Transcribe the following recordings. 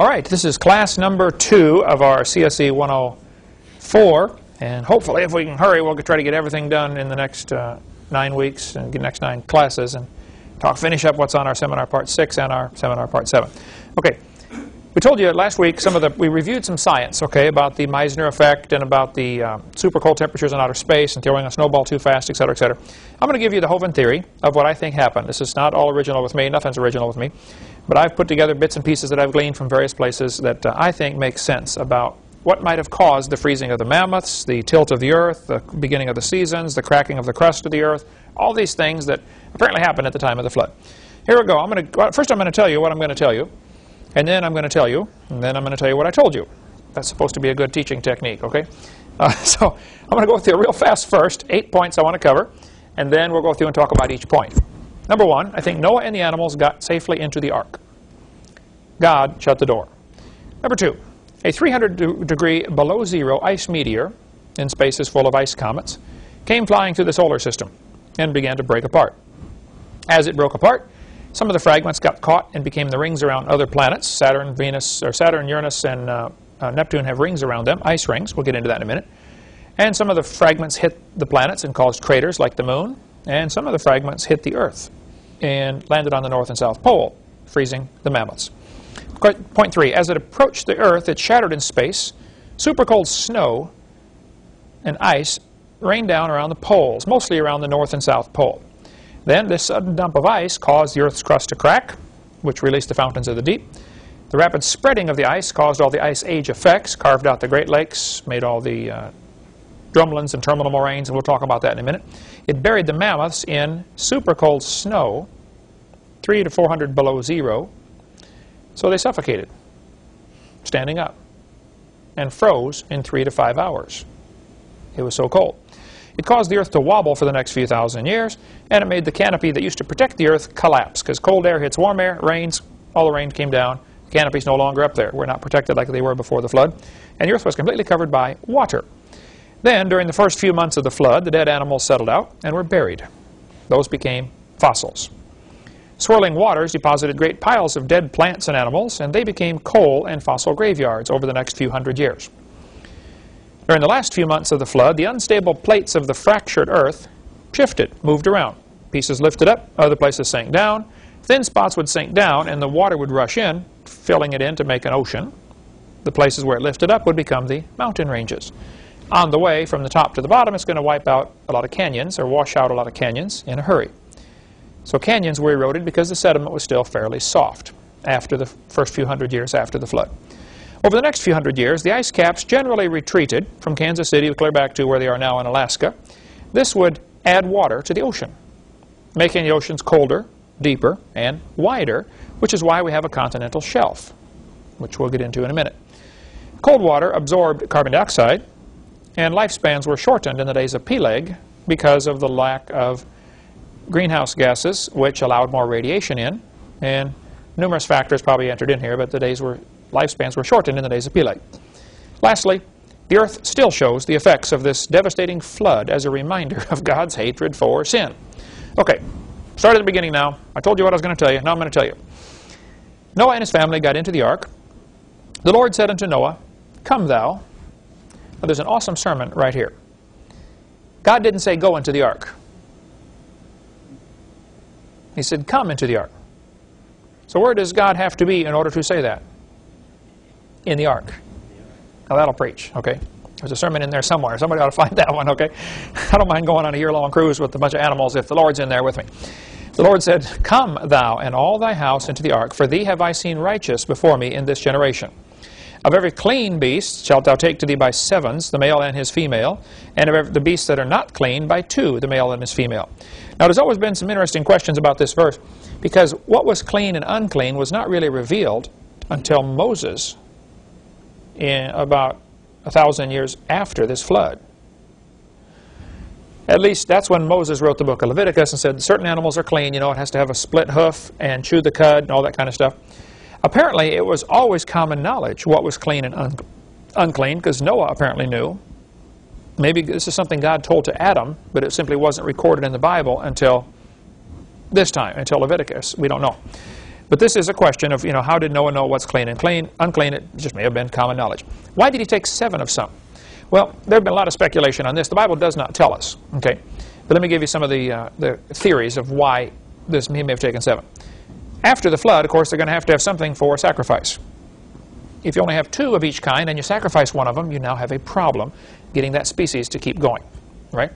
All right, this is class number two of our CSE 104, and hopefully, if we can hurry, we'll try to get everything done in the next uh, nine weeks and the next nine classes and talk, finish up what's on our seminar part six and our seminar part seven. Okay, we told you last week some of the, we reviewed some science, okay, about the Meissner effect and about the uh, super cold temperatures in outer space and throwing a snowball too fast, et cetera, et cetera. I'm going to give you the Hovind theory of what I think happened. This is not all original with me, nothing's original with me, but I've put together bits and pieces that I've gleaned from various places that uh, I think make sense about what might have caused the freezing of the mammoths, the tilt of the earth, the beginning of the seasons, the cracking of the crust of the earth, all these things that apparently happened at the time of the flood. Here we go. I'm going to, first I'm going to tell you what I'm going to tell you. And then I'm going to tell you, and then I'm going to tell you what I told you. That's supposed to be a good teaching technique, okay? Uh, so I'm going to go through real fast first, eight points I want to cover, and then we'll go through and talk about each point. Number one, I think Noah and the animals got safely into the ark. God shut the door. Number two, a 300 degree below zero ice meteor, in spaces full of ice comets, came flying through the solar system and began to break apart. As it broke apart, some of the fragments got caught and became the rings around other planets. Saturn, Venus, or Saturn, Uranus, and uh, uh, Neptune have rings around them, ice rings. We'll get into that in a minute. And some of the fragments hit the planets and caused craters like the moon. And some of the fragments hit the Earth and landed on the North and South Pole, freezing the mammoths. Point three, as it approached the Earth, it shattered in space. Super cold snow and ice rained down around the poles, mostly around the North and South Pole. Then this sudden dump of ice caused the Earth's crust to crack, which released the fountains of the deep. The rapid spreading of the ice caused all the ice age effects, carved out the Great Lakes, made all the uh, drumlins and terminal moraines, and we'll talk about that in a minute. It buried the mammoths in super cold snow, 3 to 400 below zero, so they suffocated, standing up, and froze in 3 to 5 hours. It was so cold. It caused the Earth to wobble for the next few thousand years, and it made the canopy that used to protect the Earth collapse, because cold air hits warm air, rains, all the rain came down, the canopy's no longer up there. We're not protected like they were before the flood, and the Earth was completely covered by water. Then, during the first few months of the flood, the dead animals settled out and were buried. Those became fossils. Swirling waters deposited great piles of dead plants and animals, and they became coal and fossil graveyards over the next few hundred years. During the last few months of the flood, the unstable plates of the fractured earth shifted, moved around. Pieces lifted up, other places sank down. Thin spots would sink down, and the water would rush in, filling it in to make an ocean. The places where it lifted up would become the mountain ranges. On the way from the top to the bottom, it's going to wipe out a lot of canyons, or wash out a lot of canyons in a hurry. So canyons were eroded because the sediment was still fairly soft after the first few hundred years after the flood. Over the next few hundred years, the ice caps generally retreated from Kansas City clear back to where they are now in Alaska. This would add water to the ocean, making the oceans colder, deeper, and wider, which is why we have a continental shelf, which we'll get into in a minute. Cold water absorbed carbon dioxide, and lifespans were shortened in the days of Peleg because of the lack of greenhouse gases, which allowed more radiation in, and numerous factors probably entered in here, but the days were lifespans were shortened in the days of Peleg. Lastly, the earth still shows the effects of this devastating flood as a reminder of God's hatred for sin. Okay, start at the beginning now. I told you what I was going to tell you. Now I'm going to tell you. Noah and his family got into the ark. The Lord said unto Noah, Come thou. Now, there's an awesome sermon right here. God didn't say, Go into the ark. He said, Come into the ark. So where does God have to be in order to say that? In the ark. Now that'll preach, okay? There's a sermon in there somewhere. Somebody ought to find that one, okay? I don't mind going on a year-long cruise with a bunch of animals if the Lord's in there with me. The Lord said, Come thou and all thy house into the ark, for thee have I seen righteous before me in this generation. Of every clean beast shalt thou take to thee by sevens, the male and his female, and of the beasts that are not clean by two, the male and his female. Now there's always been some interesting questions about this verse, because what was clean and unclean was not really revealed until Moses in about a thousand years after this flood. At least that's when Moses wrote the book of Leviticus and said certain animals are clean, you know, it has to have a split hoof and chew the cud and all that kind of stuff. Apparently, it was always common knowledge what was clean and un unclean because Noah apparently knew. Maybe this is something God told to Adam, but it simply wasn't recorded in the Bible until this time, until Leviticus. We don't know. But this is a question of, you know, how did Noah know what's clean and clean, unclean? It just may have been common knowledge. Why did he take seven of some? Well, there have been a lot of speculation on this. The Bible does not tell us, okay? But let me give you some of the, uh, the theories of why this he may have taken seven. After the flood, of course, they're going to have to have something for sacrifice. If you only have two of each kind and you sacrifice one of them, you now have a problem getting that species to keep going, right?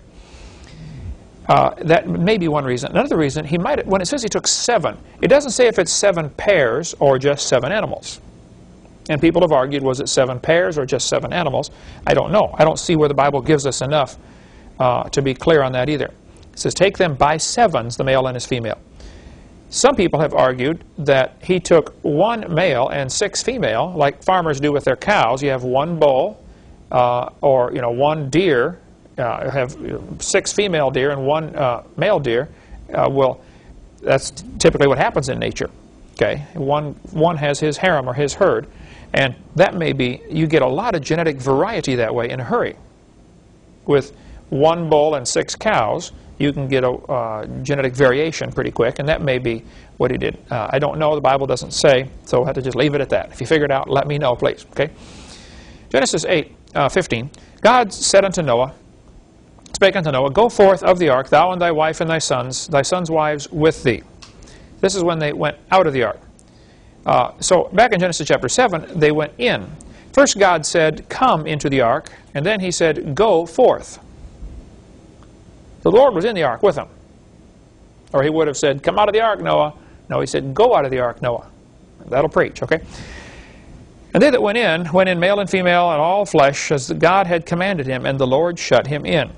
Uh, that may be one reason. Another reason, he might when it says he took seven, it doesn't say if it's seven pairs or just seven animals. And people have argued, was it seven pairs or just seven animals? I don't know. I don't see where the Bible gives us enough uh, to be clear on that either. It says, take them by sevens, the male and his female. Some people have argued that he took one male and six female, like farmers do with their cows. You have one bull uh, or you know one deer, uh, have six female deer and one uh, male deer. Uh, well, that's typically what happens in nature. Okay, one one has his harem or his herd, and that may be you get a lot of genetic variety that way in a hurry. With one bull and six cows, you can get a uh, genetic variation pretty quick, and that may be what he did. Uh, I don't know. The Bible doesn't say, so we'll have to just leave it at that. If you figure it out, let me know, please. Okay. Genesis 8, uh, 15. God said unto Noah, spake unto Noah, Go forth of the ark, thou and thy wife and thy sons, thy sons' wives with thee. This is when they went out of the ark. Uh, so back in Genesis chapter 7, they went in. First God said, Come into the ark, and then he said, Go forth. The Lord was in the ark with them. Or he would have said, Come out of the ark, Noah. No, he said, Go out of the ark, Noah. That'll preach, okay? And they that went in, went in male and female and all flesh, as God had commanded him, and the Lord shut him in.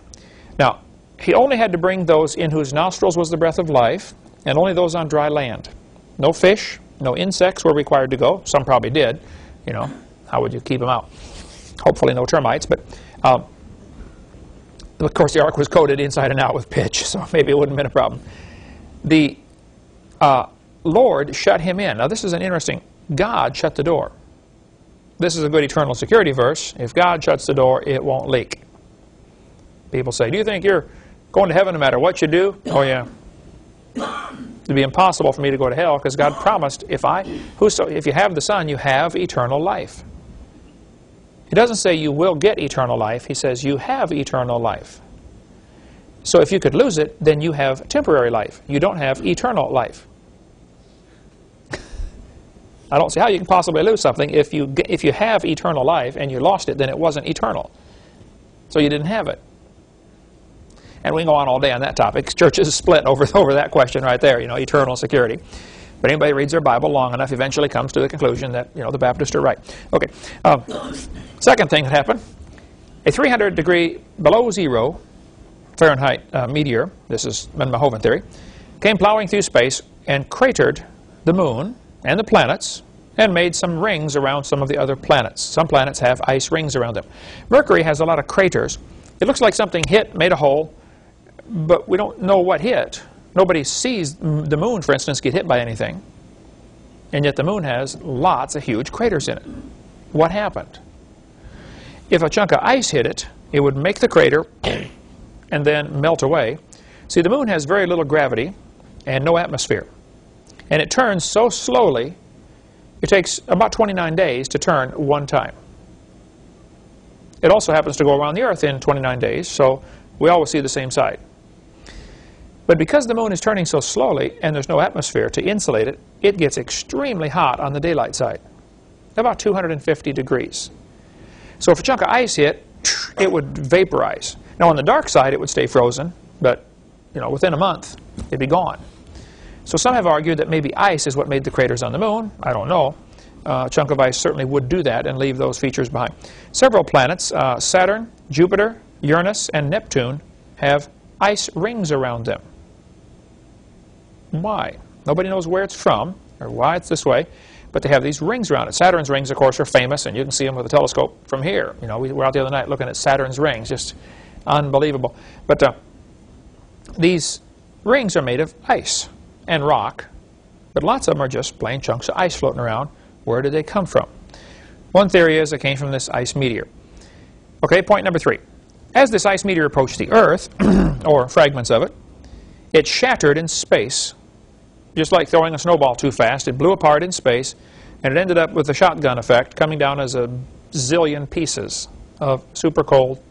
Now, he only had to bring those in whose nostrils was the breath of life, and only those on dry land. No fish, no insects were required to go. Some probably did. You know, how would you keep them out? Hopefully no termites, but um, of course, the ark was coated inside and out with pitch, so maybe it wouldn't have been a problem. The uh, Lord shut him in. Now, this is an interesting. God shut the door. This is a good eternal security verse. If God shuts the door, it won't leak. People say, do you think you're going to heaven no matter what you do? Oh, yeah. It'd be impossible for me to go to hell because God promised, if I, whoso, if you have the Son, you have eternal life. He doesn't say you will get eternal life. He says you have eternal life. So if you could lose it, then you have temporary life. You don't have eternal life. I don't see how you can possibly lose something. If you, if you have eternal life and you lost it, then it wasn't eternal. So you didn't have it. And we can go on all day on that topic. Churches split over, over that question right there, you know, eternal security. But anybody reads their Bible long enough eventually comes to the conclusion that, you know, the Baptists are right. Okay. Um, second thing that happened, a 300 degree below zero Fahrenheit uh, meteor, this is Van Mahoven theory, came plowing through space and cratered the moon and the planets and made some rings around some of the other planets. Some planets have ice rings around them. Mercury has a lot of craters. It looks like something hit, made a hole, but we don't know what hit. Nobody sees the moon, for instance, get hit by anything. And yet the moon has lots of huge craters in it. What happened? If a chunk of ice hit it, it would make the crater and then melt away. See, the moon has very little gravity and no atmosphere. And it turns so slowly, it takes about 29 days to turn one time. It also happens to go around the Earth in 29 days, so we always see the same side. But because the moon is turning so slowly and there's no atmosphere to insulate it, it gets extremely hot on the daylight side, about 250 degrees. So if a chunk of ice hit, it would vaporize. Now on the dark side, it would stay frozen, but you know, within a month, it'd be gone. So some have argued that maybe ice is what made the craters on the moon. I don't know. Uh, a chunk of ice certainly would do that and leave those features behind. Several planets, uh, Saturn, Jupiter, Uranus, and Neptune, have ice rings around them. Why? Nobody knows where it's from or why it's this way, but they have these rings around it. Saturn's rings, of course, are famous, and you can see them with a telescope from here. You know, we were out the other night looking at Saturn's rings, just unbelievable. But uh, these rings are made of ice and rock, but lots of them are just plain chunks of ice floating around. Where did they come from? One theory is it came from this ice meteor. Okay, point number three. As this ice meteor approached the Earth, or fragments of it, it shattered in space just like throwing a snowball too fast. It blew apart in space, and it ended up with the shotgun effect, coming down as a zillion pieces of super cold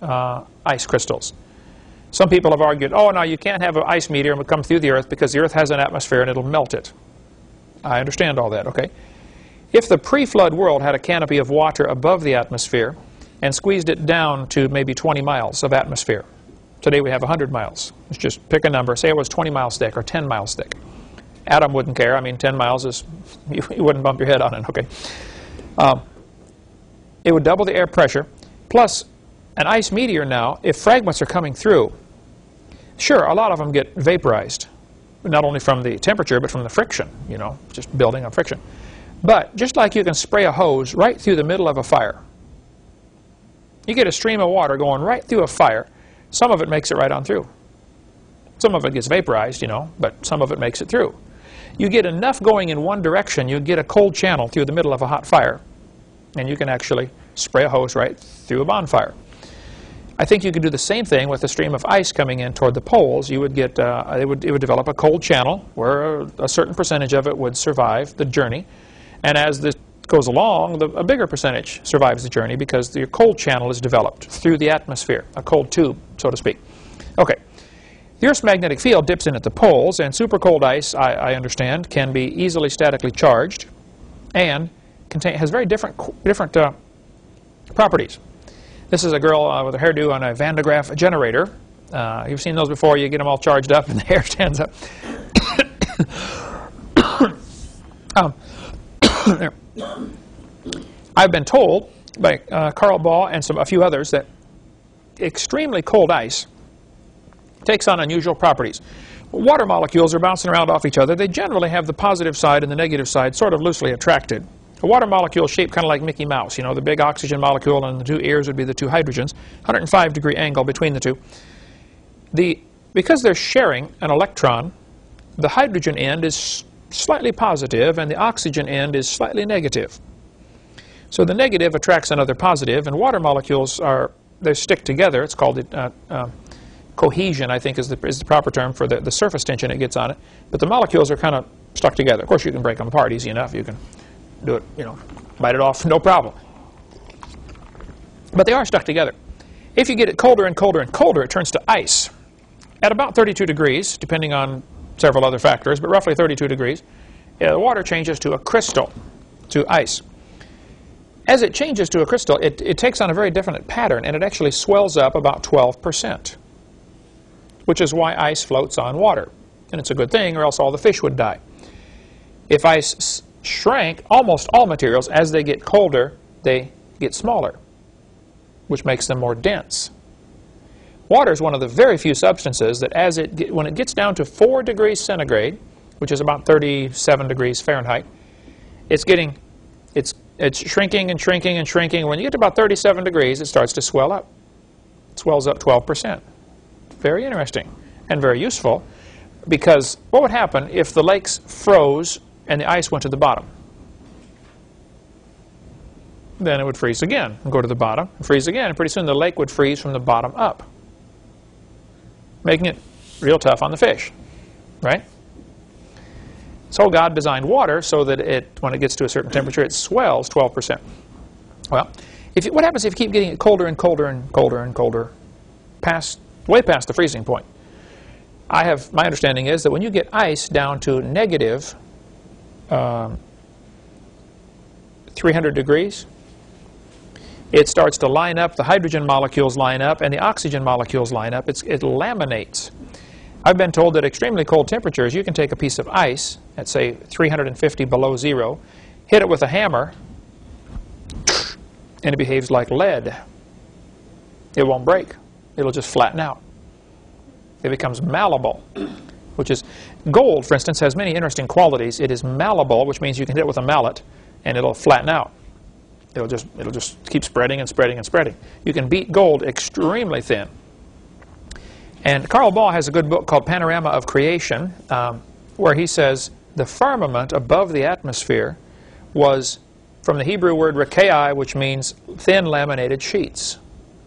uh, ice crystals. Some people have argued, oh, no, you can't have an ice meteor come through the Earth because the Earth has an atmosphere and it'll melt it. I understand all that, okay? If the pre-flood world had a canopy of water above the atmosphere and squeezed it down to maybe 20 miles of atmosphere, today we have 100 miles. Let's just pick a number. Say it was 20 miles thick or 10 miles thick. Adam wouldn't care. I mean, 10 miles is, you, you wouldn't bump your head on it, okay? Um, it would double the air pressure. Plus, an ice meteor now, if fragments are coming through, sure, a lot of them get vaporized, not only from the temperature, but from the friction, you know, just building up friction. But just like you can spray a hose right through the middle of a fire, you get a stream of water going right through a fire, some of it makes it right on through. Some of it gets vaporized, you know, but some of it makes it through. You get enough going in one direction, you get a cold channel through the middle of a hot fire, and you can actually spray a hose right through a bonfire. I think you could do the same thing with a stream of ice coming in toward the poles. You would get, uh, it, would, it would develop a cold channel where a certain percentage of it would survive the journey. And as this goes along, the, a bigger percentage survives the journey because the cold channel is developed through the atmosphere, a cold tube, so to speak. Okay. The Earth's magnetic field dips in at the poles, and super cold ice, I, I understand, can be easily statically charged and contain, has very different, different uh, properties. This is a girl uh, with a hairdo on a Van de Graaff generator. Uh, you've seen those before. You get them all charged up and the hair stands up. um, I've been told by uh, Carl Baugh and some, a few others that extremely cold ice takes on unusual properties. Water molecules are bouncing around off each other. They generally have the positive side and the negative side sort of loosely attracted. A water molecule shaped kind of like Mickey Mouse. You know, the big oxygen molecule and the two ears would be the two hydrogens, 105 degree angle between the two. The, because they're sharing an electron, the hydrogen end is slightly positive and the oxygen end is slightly negative. So the negative attracts another positive, and water molecules are, they stick together. It's called uh, uh, cohesion, I think is the, is the proper term for the, the surface tension it gets on it. But the molecules are kind of stuck together. Of course, you can break them apart easy enough. You can do it, you know, bite it off, no problem. But they are stuck together. If you get it colder and colder and colder, it turns to ice. At about 32 degrees, depending on several other factors, but roughly 32 degrees, yeah, the water changes to a crystal, to ice. As it changes to a crystal, it, it takes on a very different pattern, and it actually swells up about 12%, which is why ice floats on water. And it's a good thing, or else all the fish would die. If ice shrank, almost all materials, as they get colder, they get smaller, which makes them more dense. Water is one of the very few substances that as it when it gets down to 4 degrees centigrade, which is about 37 degrees Fahrenheit, it's getting, it's, it's shrinking and shrinking and shrinking. When you get to about 37 degrees, it starts to swell up. It swells up 12%. Very interesting and very useful because what would happen if the lakes froze and the ice went to the bottom. Then it would freeze again and go to the bottom, and freeze again, and pretty soon the lake would freeze from the bottom up, making it real tough on the fish, right? So God designed water so that it, when it gets to a certain temperature, it swells 12%. Well, if you, what happens if you keep getting it colder and colder and colder and colder, past, way past the freezing point? I have, my understanding is that when you get ice down to negative um, 300 degrees, it starts to line up, the hydrogen molecules line up, and the oxygen molecules line up. It's, it laminates. I've been told that extremely cold temperatures, you can take a piece of ice at, say, 350 below zero, hit it with a hammer, and it behaves like lead. It won't break. It'll just flatten out. It becomes malleable which is gold, for instance, has many interesting qualities. It is malleable, which means you can hit it with a mallet and it'll flatten out. It'll just, it'll just keep spreading and spreading and spreading. You can beat gold extremely thin. And Carl Baugh has a good book called Panorama of Creation, um, where he says the firmament above the atmosphere was from the Hebrew word raqia, which means thin laminated sheets.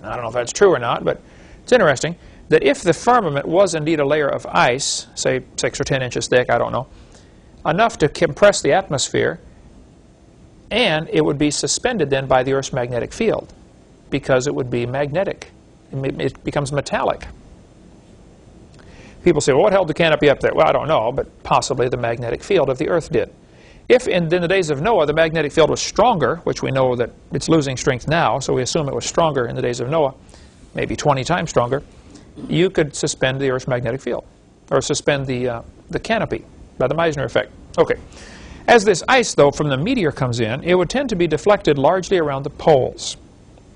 I don't know if that's true or not, but it's interesting. that if the firmament was indeed a layer of ice, say 6 or 10 inches thick, I don't know, enough to compress the atmosphere, and it would be suspended then by the Earth's magnetic field because it would be magnetic. It becomes metallic. People say, well, what held the canopy up there? Well, I don't know, but possibly the magnetic field of the Earth did. If in, in, the days of Noah the magnetic field was stronger, which we know that it's losing strength now, so we assume it was stronger in the days of Noah, maybe 20 times stronger, you could suspend the Earth's magnetic field, or suspend the, uh, the canopy by the Meissner effect. Okay. As this ice, though, from the meteor comes in, it would tend to be deflected largely around the poles,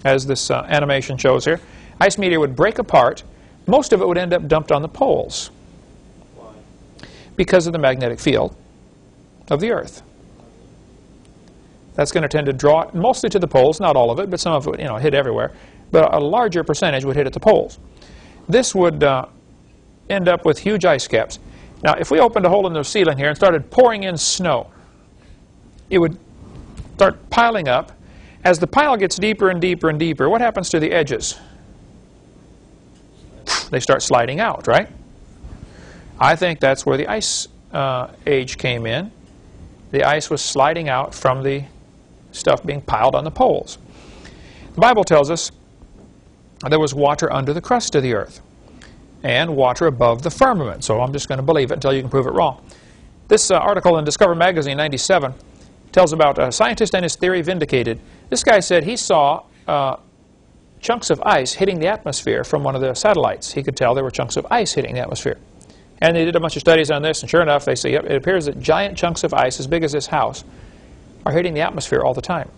as this uh, animation shows here. Ice meteor would break apart. Most of it would end up dumped on the poles Why? because of the magnetic field of the Earth. That's going to tend to draw it mostly to the poles, not all of it, but some of it you know, hit everywhere. But a larger percentage would hit at the poles. This would uh, end up with huge ice caps. Now, if we opened a hole in the ceiling here and started pouring in snow, it would start piling up. As the pile gets deeper and deeper and deeper, what happens to the edges? They start sliding out, right? I think that's where the ice uh, age came in. The ice was sliding out from the stuff being piled on the poles. The Bible tells us there was water under the crust of the earth and water above the firmament. So I'm just going to believe it until you can prove it wrong. This uh, article in Discover Magazine 97 tells about a scientist and his theory vindicated. This guy said he saw uh, chunks of ice hitting the atmosphere from one of the satellites. He could tell there were chunks of ice hitting the atmosphere. And they did a bunch of studies on this, and sure enough, they say, yep, it appears that giant chunks of ice as big as this house are hitting the atmosphere all the time.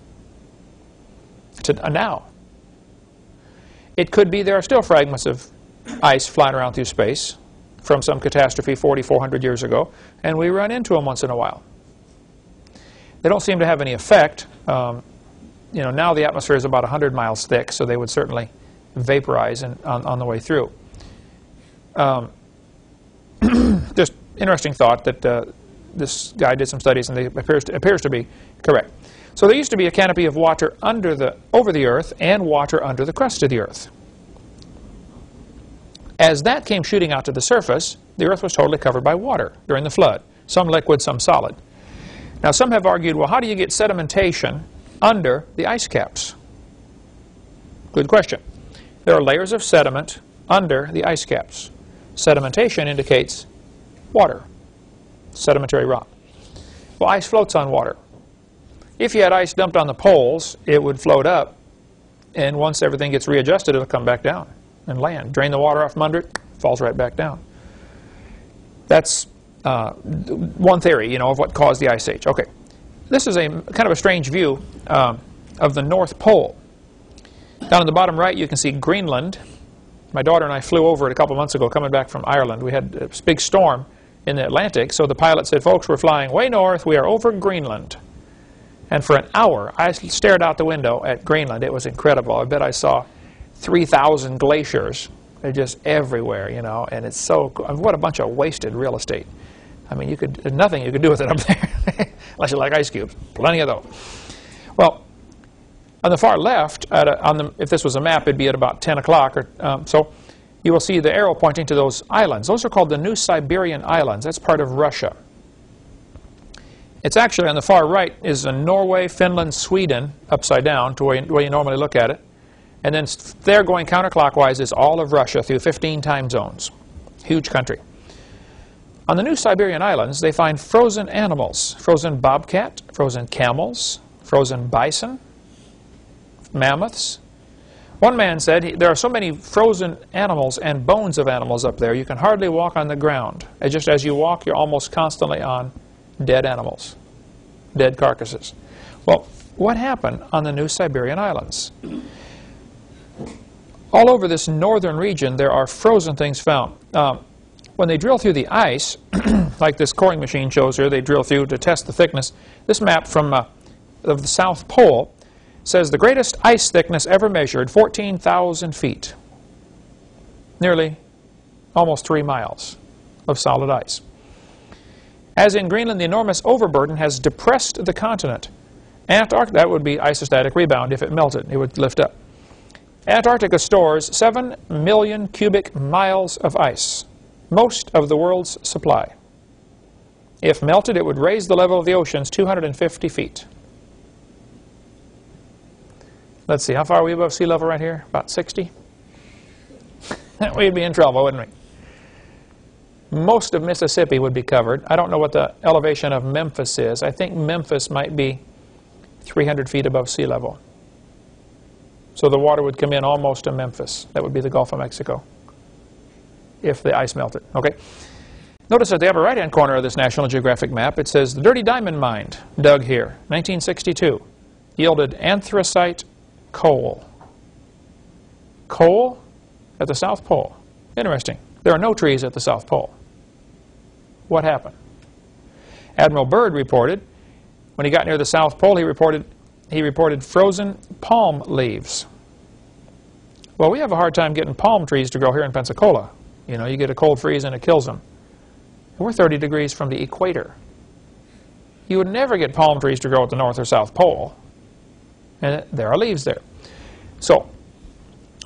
To, uh, now. It could be there are still fragments of ice flying around through space from some catastrophe 40, 400 years ago, and we run into them once in a while. They don't seem to have any effect. Um, you know, now the atmosphere is about 100 miles thick, so they would certainly vaporize in, on, on the way through. Um, just interesting thought that uh, this guy did some studies and it appears to, appears to be correct. So there used to be a canopy of water under the, over the earth and water under the crust of the earth. As that came shooting out to the surface, the earth was totally covered by water during the flood, some liquid, some solid. Now some have argued, well, how do you get sedimentation under the ice caps? Good question. There are layers of sediment under the ice caps. Sedimentation indicates water, sedimentary rock. Well, ice floats on water. If you had ice dumped on the poles, it would float up, and once everything gets readjusted, it'll come back down and land. Drain the water off from under it, falls right back down. That's uh, one theory, you know, of what caused the ice age. Okay, this is a kind of a strange view um, of the North Pole. Down in the bottom right, you can see Greenland. My daughter and I flew over it a couple months ago, coming back from Ireland. We had a big storm in the Atlantic, so the pilot said, "Folks, we're flying way north. We are over Greenland." And for an hour, I stared out the window at Greenland. It was incredible. I bet I saw 3,000 glaciers. They're just everywhere, you know, and it's so, what a bunch of wasted real estate. I mean, you could, there's nothing you could do with it up there, unless you like ice cubes. Plenty of those. Well, on the far left, a, on the, if this was a map, it'd be at about 10 o'clock. Or um, So you will see the arrow pointing to those islands. Those are called the New Siberian Islands. That's part of Russia. It's actually on the far right is Norway, Finland, Sweden, upside down to where you, where you normally look at it. And then there going counterclockwise is all of Russia through 15 time zones. Huge country. On the New Siberian Islands, they find frozen animals. Frozen bobcat, frozen camels, frozen bison, mammoths. One man said, there are so many frozen animals and bones of animals up there, you can hardly walk on the ground. And just as you walk, you're almost constantly on dead animals, dead carcasses. Well, what happened on the New Siberian Islands? All over this northern region, there are frozen things found. Um, when they drill through the ice, like this coring machine shows here, they drill through to test the thickness. This map from uh, of the South Pole says the greatest ice thickness ever measured, 14,000 feet. Nearly almost three miles of solid ice. As in Greenland, the enormous overburden has depressed the continent. Antarctica, that would be isostatic rebound if it melted. It would lift up. Antarctica stores 7 million cubic miles of ice, most of the world's supply. If melted, it would raise the level of the oceans 250 feet. Let's see, how far are we above sea level right here? About 60? We'd be in trouble, wouldn't we? Most of Mississippi would be covered. I don't know what the elevation of Memphis is. I think Memphis might be 300 feet above sea level. So the water would come in almost to Memphis. That would be the Gulf of Mexico if the ice melted. Okay. Notice at the upper right-hand corner of this National Geographic map, it says the Dirty Diamond Mine, dug here, 1962, yielded anthracite coal. Coal at the South Pole. Interesting. There are no trees at the South Pole. What happened? Admiral Byrd reported, when he got near the South Pole, he reported he reported frozen palm leaves. Well, we have a hard time getting palm trees to grow here in Pensacola. You know, you get a cold freeze and it kills them. We're 30 degrees from the equator. You would never get palm trees to grow at the North or South Pole. And there are leaves there. So,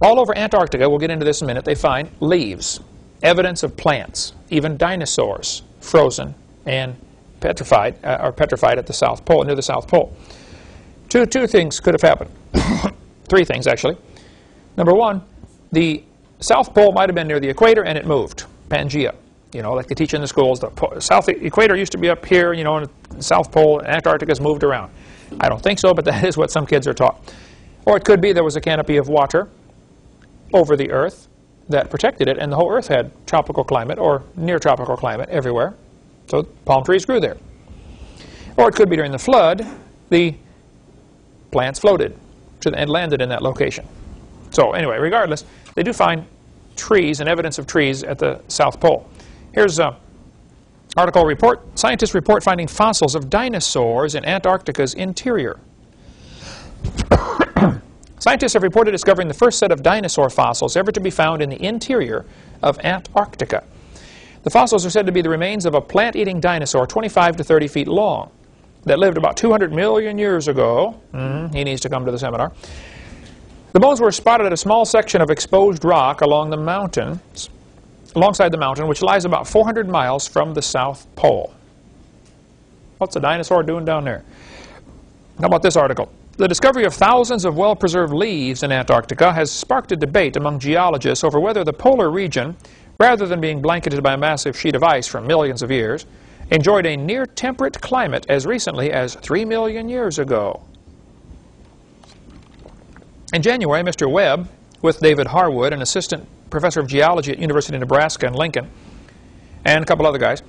all over Antarctica, we'll get into this in a minute, they find leaves, evidence of plants, even dinosaurs, frozen and petrified, uh, or petrified at the South Pole, near the South Pole. Two, two things could have happened. Three things, actually. Number one, the South Pole might have been near the equator and it moved, Pangea. You know, like they teach in the schools, the South equator used to be up here, you know, and the South Pole, Antarctica's moved around. I don't think so, but that is what some kids are taught. Or it could be there was a canopy of water over the Earth that protected it, and the whole Earth had tropical climate or near tropical climate everywhere. So palm trees grew there. Or it could be during the flood, the plants floated and landed in that location. So anyway, regardless, they do find trees and evidence of trees at the South Pole. Here's an article report. Scientists report finding fossils of dinosaurs in Antarctica's interior. Scientists have reported discovering the first set of dinosaur fossils ever to be found in the interior of Antarctica. The fossils are said to be the remains of a plant-eating dinosaur 25 to 30 feet long that lived about 200 million years ago. Mm, he needs to come to the seminar. The bones were spotted at a small section of exposed rock along the mountains, alongside the mountain, which lies about 400 miles from the South Pole. What's a dinosaur doing down there? How about this article? The discovery of thousands of well-preserved leaves in Antarctica has sparked a debate among geologists over whether the polar region, rather than being blanketed by a massive sheet of ice for millions of years, enjoyed a near-temperate climate as recently as 3 million years ago. In January, Mr. Webb, with David Harwood, an assistant professor of geology at University of Nebraska in Lincoln, and a couple other guys,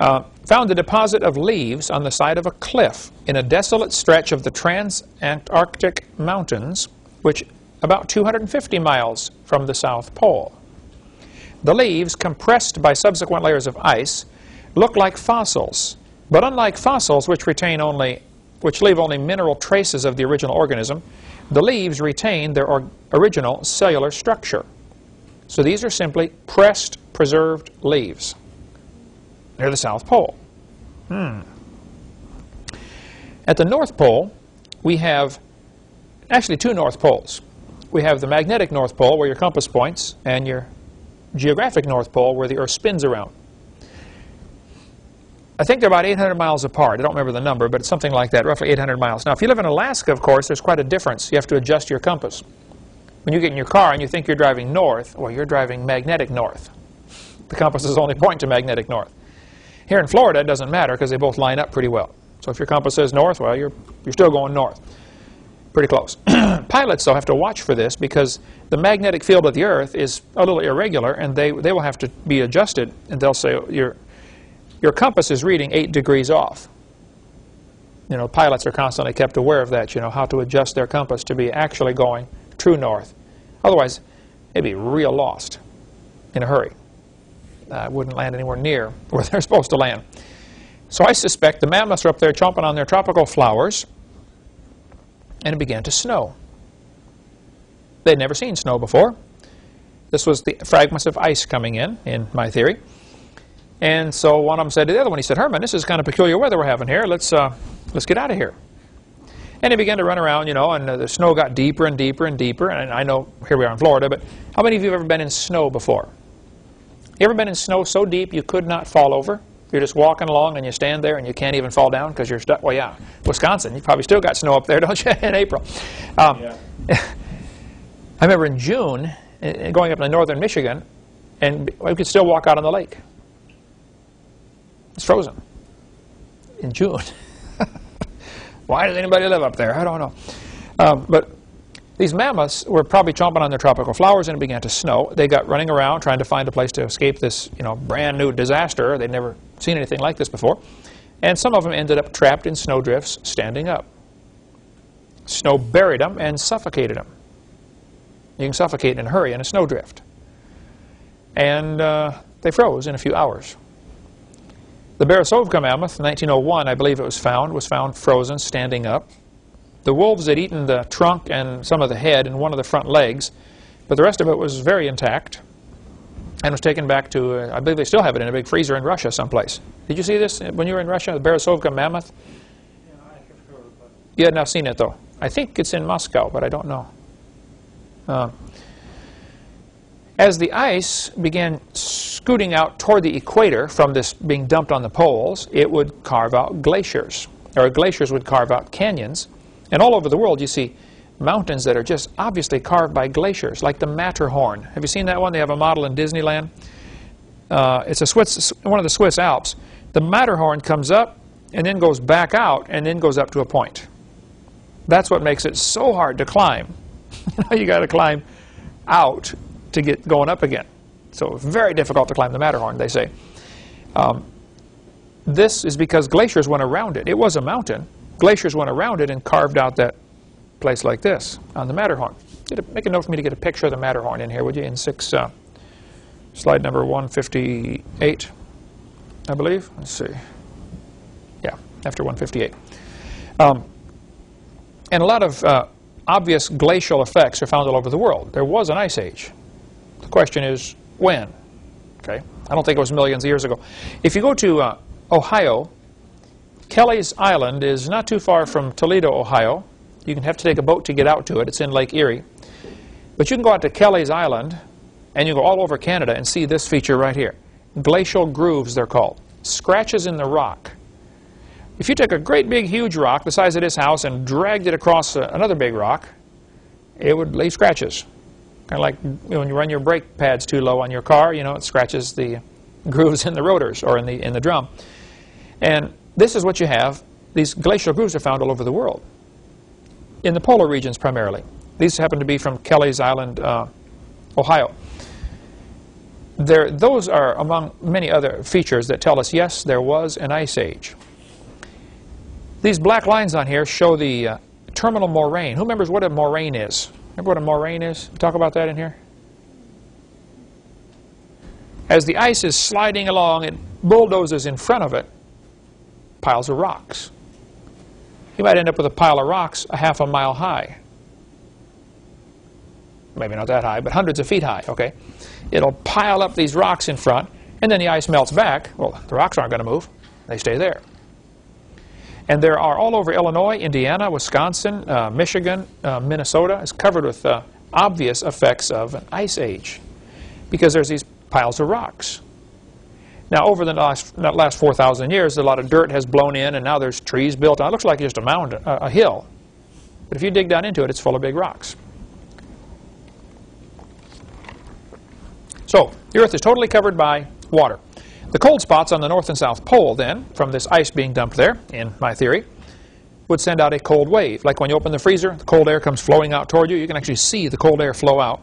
uh, found a deposit of leaves on the side of a cliff in a desolate stretch of the Transantarctic Mountains, which about 250 miles from the South Pole. The leaves, compressed by subsequent layers of ice, look like fossils. But unlike fossils, which retain only, which leave only mineral traces of the original organism, the leaves retain their original cellular structure. So these are simply pressed, preserved leaves near the South Pole. Hmm. At the North Pole, we have actually two North Poles. We have the magnetic North Pole, where your compass points, and your geographic North Pole, where the Earth spins around. I think they're about 800 miles apart. I don't remember the number, but it's something like that, roughly 800 miles. Now, if you live in Alaska, of course, there's quite a difference. You have to adjust your compass. When you get in your car and you think you're driving north, well, you're driving magnetic north. The compasses only point to magnetic north. Here in Florida, it doesn't matter because they both line up pretty well. So if your compass says north, well, you're, you're still going north. Pretty close. Pilots, though, have to watch for this because the magnetic field of the Earth is a little irregular, and they, they will have to be adjusted, and they'll say, you're, your compass is reading 8 degrees off. You know, pilots are constantly kept aware of that, you know, how to adjust their compass to be actually going true north. Otherwise, they'd be real lost in a hurry. Uh, wouldn't land anywhere near where they're supposed to land. So I suspect the mammoths are up there chomping on their tropical flowers, and it began to snow. They'd never seen snow before. This was the fragments of ice coming in, in my theory. And so one of them said to the other one, he said, Herman, this is kind of peculiar weather we're having here. Let's, uh, let's get out of here. And he began to run around, you know, and uh, the snow got deeper and deeper and deeper. And I know here we are in Florida, but how many of you have ever been in snow before? You ever been in snow so deep you could not fall over? You're just walking along and you stand there and you can't even fall down because you're stuck. Well, yeah, Wisconsin, you probably still got snow up there, don't you, in April? Um, yeah. I remember in June uh, going up to northern Michigan, and we could still walk out on the lake. It's frozen in June. Why does anybody live up there? I don't know. Um, but these mammoths were probably chomping on their tropical flowers and it began to snow. They got running around trying to find a place to escape this you know, brand new disaster. They'd never seen anything like this before. And some of them ended up trapped in snowdrifts standing up. Snow buried them and suffocated them. You can suffocate in a hurry in a snowdrift. And uh, they froze in a few hours. The Beresovka mammoth, 1901, I believe it was found, was found frozen, standing up. The wolves had eaten the trunk and some of the head and one of the front legs, but the rest of it was very intact and was taken back to, uh, I believe they still have it in a big freezer in Russia someplace. Did you see this when you were in Russia, the Beresovka mammoth? Yeah, heard, but... You had not seen it, though. I think it's in Moscow, but I don't know. Uh, as the ice began scooting out toward the equator from this being dumped on the poles, it would carve out glaciers, or glaciers would carve out canyons. And all over the world you see mountains that are just obviously carved by glaciers, like the Matterhorn. Have you seen that one? They have a model in Disneyland. Uh, it's a Swiss, one of the Swiss Alps. The Matterhorn comes up and then goes back out and then goes up to a point. That's what makes it so hard to climb. you got to climb out to get going up again. So very difficult to climb the Matterhorn, they say. Um, this is because glaciers went around it. It was a mountain. Glaciers went around it and carved out that place like this on the Matterhorn. Make a note for me to get a picture of the Matterhorn in here, would you, in six, uh, slide number 158, I believe. Let's see. Yeah, after 158. Um, and a lot of uh, obvious glacial effects are found all over the world. There was an ice age. The question is, when? Okay, I don't think it was millions of years ago. If you go to uh, Ohio, Kelly's Island is not too far from Toledo, Ohio. You can have to take a boat to get out to it. It's in Lake Erie. But you can go out to Kelly's Island, and you go all over Canada and see this feature right here. Glacial grooves, they're called. Scratches in the rock. If you took a great big huge rock the size of this house and dragged it across uh, another big rock, it would leave scratches. Kind of like when you run your brake pads too low on your car, you know, it scratches the grooves in the rotors or in the, in the drum. And this is what you have. These glacial grooves are found all over the world, in the polar regions primarily. These happen to be from Kelly's Island, uh, Ohio. There, those are among many other features that tell us, yes, there was an ice age. These black lines on here show the uh, terminal moraine. Who remembers what a moraine is? Remember what a moraine is? talk about that in here? As the ice is sliding along, it bulldozes in front of it piles of rocks. You might end up with a pile of rocks a half a mile high. Maybe not that high, but hundreds of feet high, okay? It'll pile up these rocks in front, and then the ice melts back. Well, the rocks aren't going to move. They stay there. And there are all over Illinois, Indiana, Wisconsin, uh, Michigan, uh, Minnesota is covered with uh, obvious effects of an ice age because there's these piles of rocks. Now, over the last, last 4,000 years, a lot of dirt has blown in, and now there's trees built on. It looks like just a mountain, a, a hill. But if you dig down into it, it's full of big rocks. So, the Earth is totally covered by water. The cold spots on the north and south pole, then, from this ice being dumped there, in my theory, would send out a cold wave. Like when you open the freezer, the cold air comes flowing out toward you. You can actually see the cold air flow out.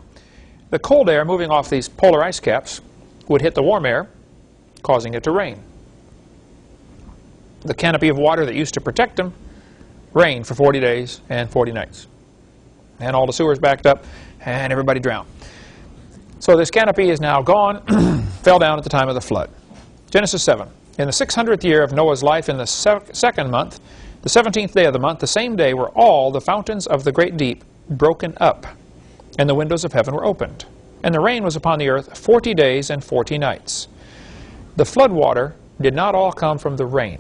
The cold air moving off these polar ice caps would hit the warm air, causing it to rain. The canopy of water that used to protect them rained for 40 days and 40 nights. And all the sewers backed up, and everybody drowned. So this canopy is now gone, fell down at the time of the flood. Genesis 7. In the 600th year of Noah's life, in the second month, the 17th day of the month, the same day were all the fountains of the great deep broken up, and the windows of heaven were opened. And the rain was upon the earth forty days and forty nights. The flood water did not all come from the rain.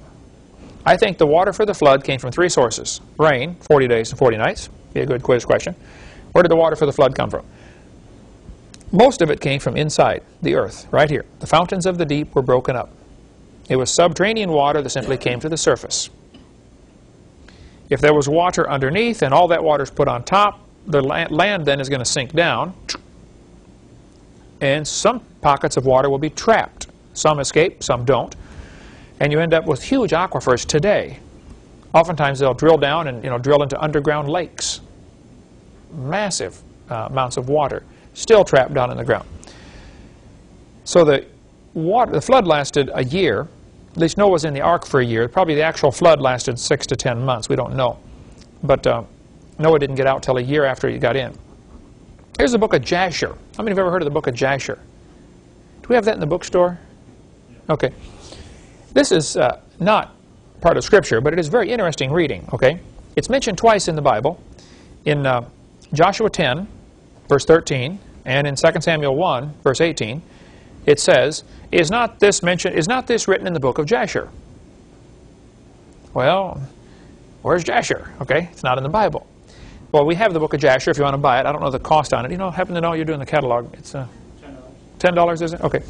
I think the water for the flood came from three sources. Rain, 40 days and 40 nights. Be a good quiz question. Where did the water for the flood come from? Most of it came from inside the earth, right here. The fountains of the deep were broken up. It was subterranean water that simply came to the surface. If there was water underneath and all that water is put on top, the land then is going to sink down and some pockets of water will be trapped. Some escape, some don't. And you end up with huge aquifers today. Oftentimes they'll drill down and you know drill into underground lakes. Massive uh, amounts of water still trapped down in the ground. So the water, the flood lasted a year. At least Noah was in the ark for a year. Probably the actual flood lasted six to ten months. We don't know. But uh, Noah didn't get out till a year after he got in. Here's the book of Jasher. How many of have ever heard of the book of Jasher? Do we have that in the bookstore? Okay. This is uh, not part of Scripture, but it is very interesting reading, okay? It's mentioned twice in the Bible. In uh, Joshua 10, verse 13, and in 2 Samuel 1, verse 18, it says, is not this mentioned, is not this written in the book of Jasher? Well, where's Jasher? Okay, it's not in the Bible. Well, we have the book of Jasher if you want to buy it. I don't know the cost on it. You know, happen to know you're doing the catalog. It's uh, $10. $10, is it? Okay.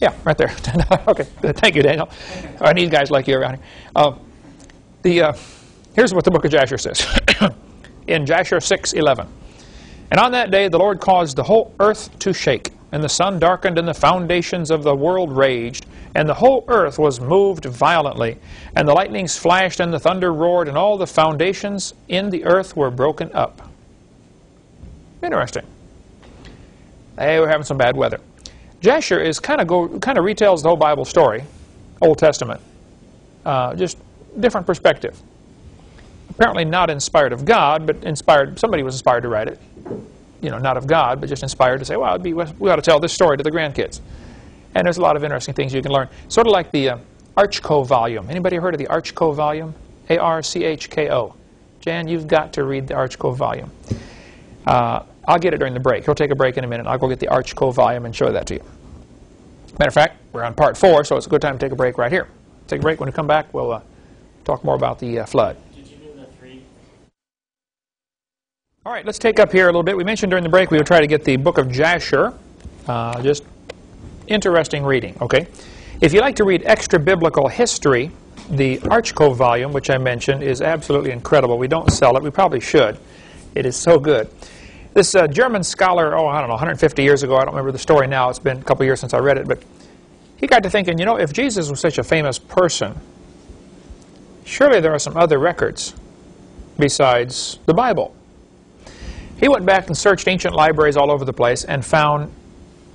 Yeah, right there. okay. Thank you, Daniel. I need guys like you around here. Uh, the, uh, here's what the book of Jasher says. in Jasher 6.11. And on that day the Lord caused the whole earth to shake, and the sun darkened, and the foundations of the world raged, and the whole earth was moved violently, and the lightnings flashed, and the thunder roared, and all the foundations in the earth were broken up. Interesting. Hey, we're having some bad weather. Jasher is kind of go kind of retells the whole Bible story, Old Testament, uh, just different perspective. Apparently not inspired of God, but inspired. Somebody was inspired to write it you know, not of God, but just inspired to say, well, be, we ought to tell this story to the grandkids. And there's a lot of interesting things you can learn. Sort of like the uh, Archko volume. Anybody heard of the Archko volume? A-R-C-H-K-O. Jan, you've got to read the Archko volume. Uh, I'll get it during the break. He'll take a break in a minute. I'll go get the Archko volume and show that to you. Matter of fact, we're on part four, so it's a good time to take a break right here. Take a break. When we come back, we'll uh, talk more about the uh, flood. All right, let's take up here a little bit. We mentioned during the break we would try to get the book of Jasher. Uh, just interesting reading, okay? If you like to read extra biblical history, the Archko volume, which I mentioned, is absolutely incredible. We don't sell it. We probably should. It is so good. This uh, German scholar, oh, I don't know, 150 years ago, I don't remember the story now. It's been a couple years since I read it, but he got to thinking, you know, if Jesus was such a famous person, surely there are some other records besides the Bible. He went back and searched ancient libraries all over the place and found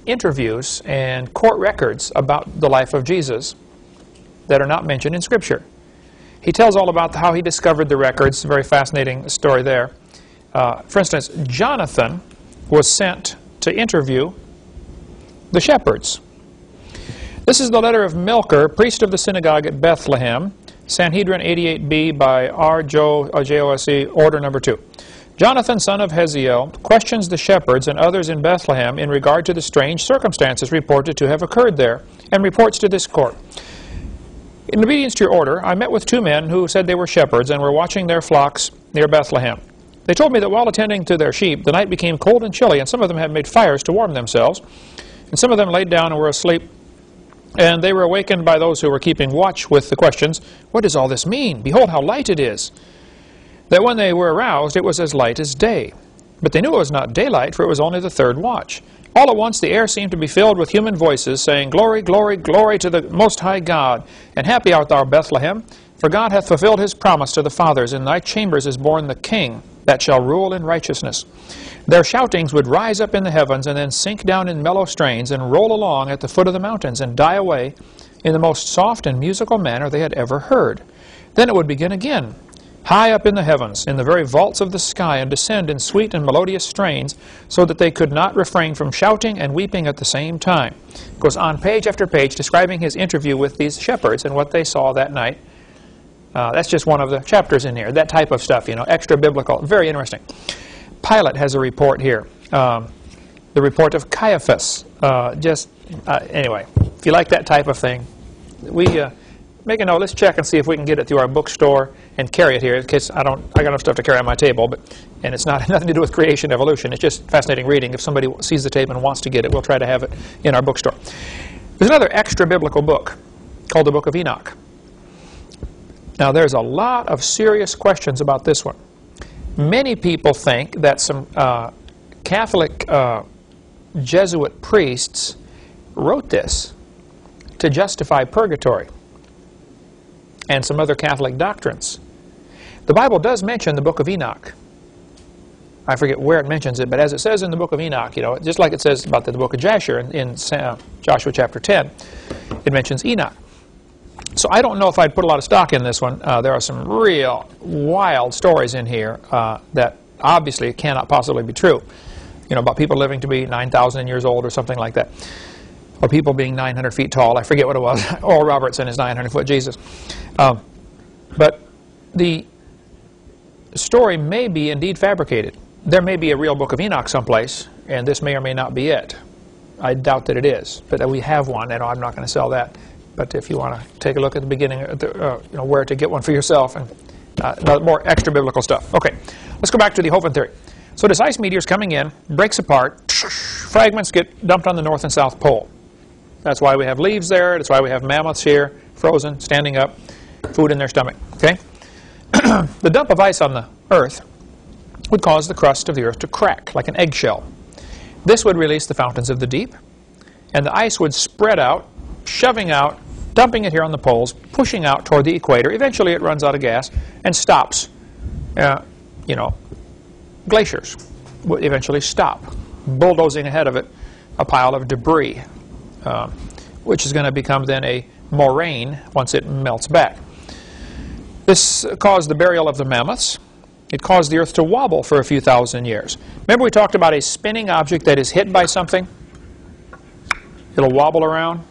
interviews and court records about the life of Jesus that are not mentioned in Scripture. He tells all about how he discovered the records, very fascinating story there. Uh, for instance, Jonathan was sent to interview the shepherds. This is the letter of Melcher, priest of the synagogue at Bethlehem, Sanhedrin 88b by R. Jose, order number 2. Jonathan, son of Haziel, questions the shepherds and others in Bethlehem in regard to the strange circumstances reported to have occurred there, and reports to this court. In obedience to your order, I met with two men who said they were shepherds and were watching their flocks near Bethlehem. They told me that while attending to their sheep, the night became cold and chilly, and some of them had made fires to warm themselves, and some of them laid down and were asleep. And they were awakened by those who were keeping watch with the questions, What does all this mean? Behold, how light it is! That when they were aroused it was as light as day. But they knew it was not daylight, for it was only the third watch. All at once the air seemed to be filled with human voices, saying, Glory, glory, glory to the Most High God. And happy art thou, Bethlehem, for God hath fulfilled his promise to the fathers. In thy chambers is born the King, that shall rule in righteousness. Their shoutings would rise up in the heavens, and then sink down in mellow strains, and roll along at the foot of the mountains, and die away in the most soft and musical manner they had ever heard. Then it would begin again, high up in the heavens, in the very vaults of the sky, and descend in sweet and melodious strains, so that they could not refrain from shouting and weeping at the same time. Goes on page after page describing his interview with these shepherds and what they saw that night. Uh, that's just one of the chapters in here. That type of stuff, you know, extra biblical. Very interesting. Pilate has a report here. Um, the report of Caiaphas. Uh, just, uh, anyway, if you like that type of thing, we, uh, make a note. Let's check and see if we can get it through our bookstore and carry it here. In case I don't, I got enough stuff to carry on my table, but and it's not nothing to do with creation evolution. It's just fascinating reading. If somebody sees the tape and wants to get it, we'll try to have it in our bookstore. There's another extra biblical book called the Book of Enoch. Now, there's a lot of serious questions about this one. Many people think that some uh, Catholic uh, Jesuit priests wrote this to justify purgatory and some other Catholic doctrines. The Bible does mention the book of Enoch. I forget where it mentions it, but as it says in the book of Enoch, you know, just like it says about the, book of Jasher in, in uh, Joshua chapter 10, it mentions Enoch. So I don't know if I'd put a lot of stock in this one. Uh, there are some real wild stories in here uh, that obviously cannot possibly be true. You know, about people living to be 9,000 years old or something like that or people being 900 feet tall. I forget what it was. Oral Roberts and his 900-foot Jesus. Um, but the story may be indeed fabricated. There may be a real book of Enoch someplace, and this may or may not be it. I doubt that it is, but that we have one, and I'm not going to sell that. But if you want to take a look at the beginning, uh, you know, where to get one for yourself, and uh, more extra biblical stuff. Okay, let's go back to the Hovind theory. So this ice meteor is coming in, breaks apart, fragments get dumped on the north and south pole. That's why we have leaves there. That's why we have mammoths here, frozen, standing up, food in their stomach. Okay? the dump of ice on the Earth would cause the crust of the Earth to crack like an eggshell. This would release the fountains of the deep, and the ice would spread out, shoving out, dumping it here on the poles, pushing out toward the equator. Eventually it runs out of gas and stops. Uh, you know, glaciers would eventually stop, bulldozing ahead of it a pile of debris uh, which is going to become then a moraine once it melts back. This caused the burial of the mammoths. It caused the earth to wobble for a few thousand years. Remember we talked about a spinning object that is hit by something? It'll wobble around,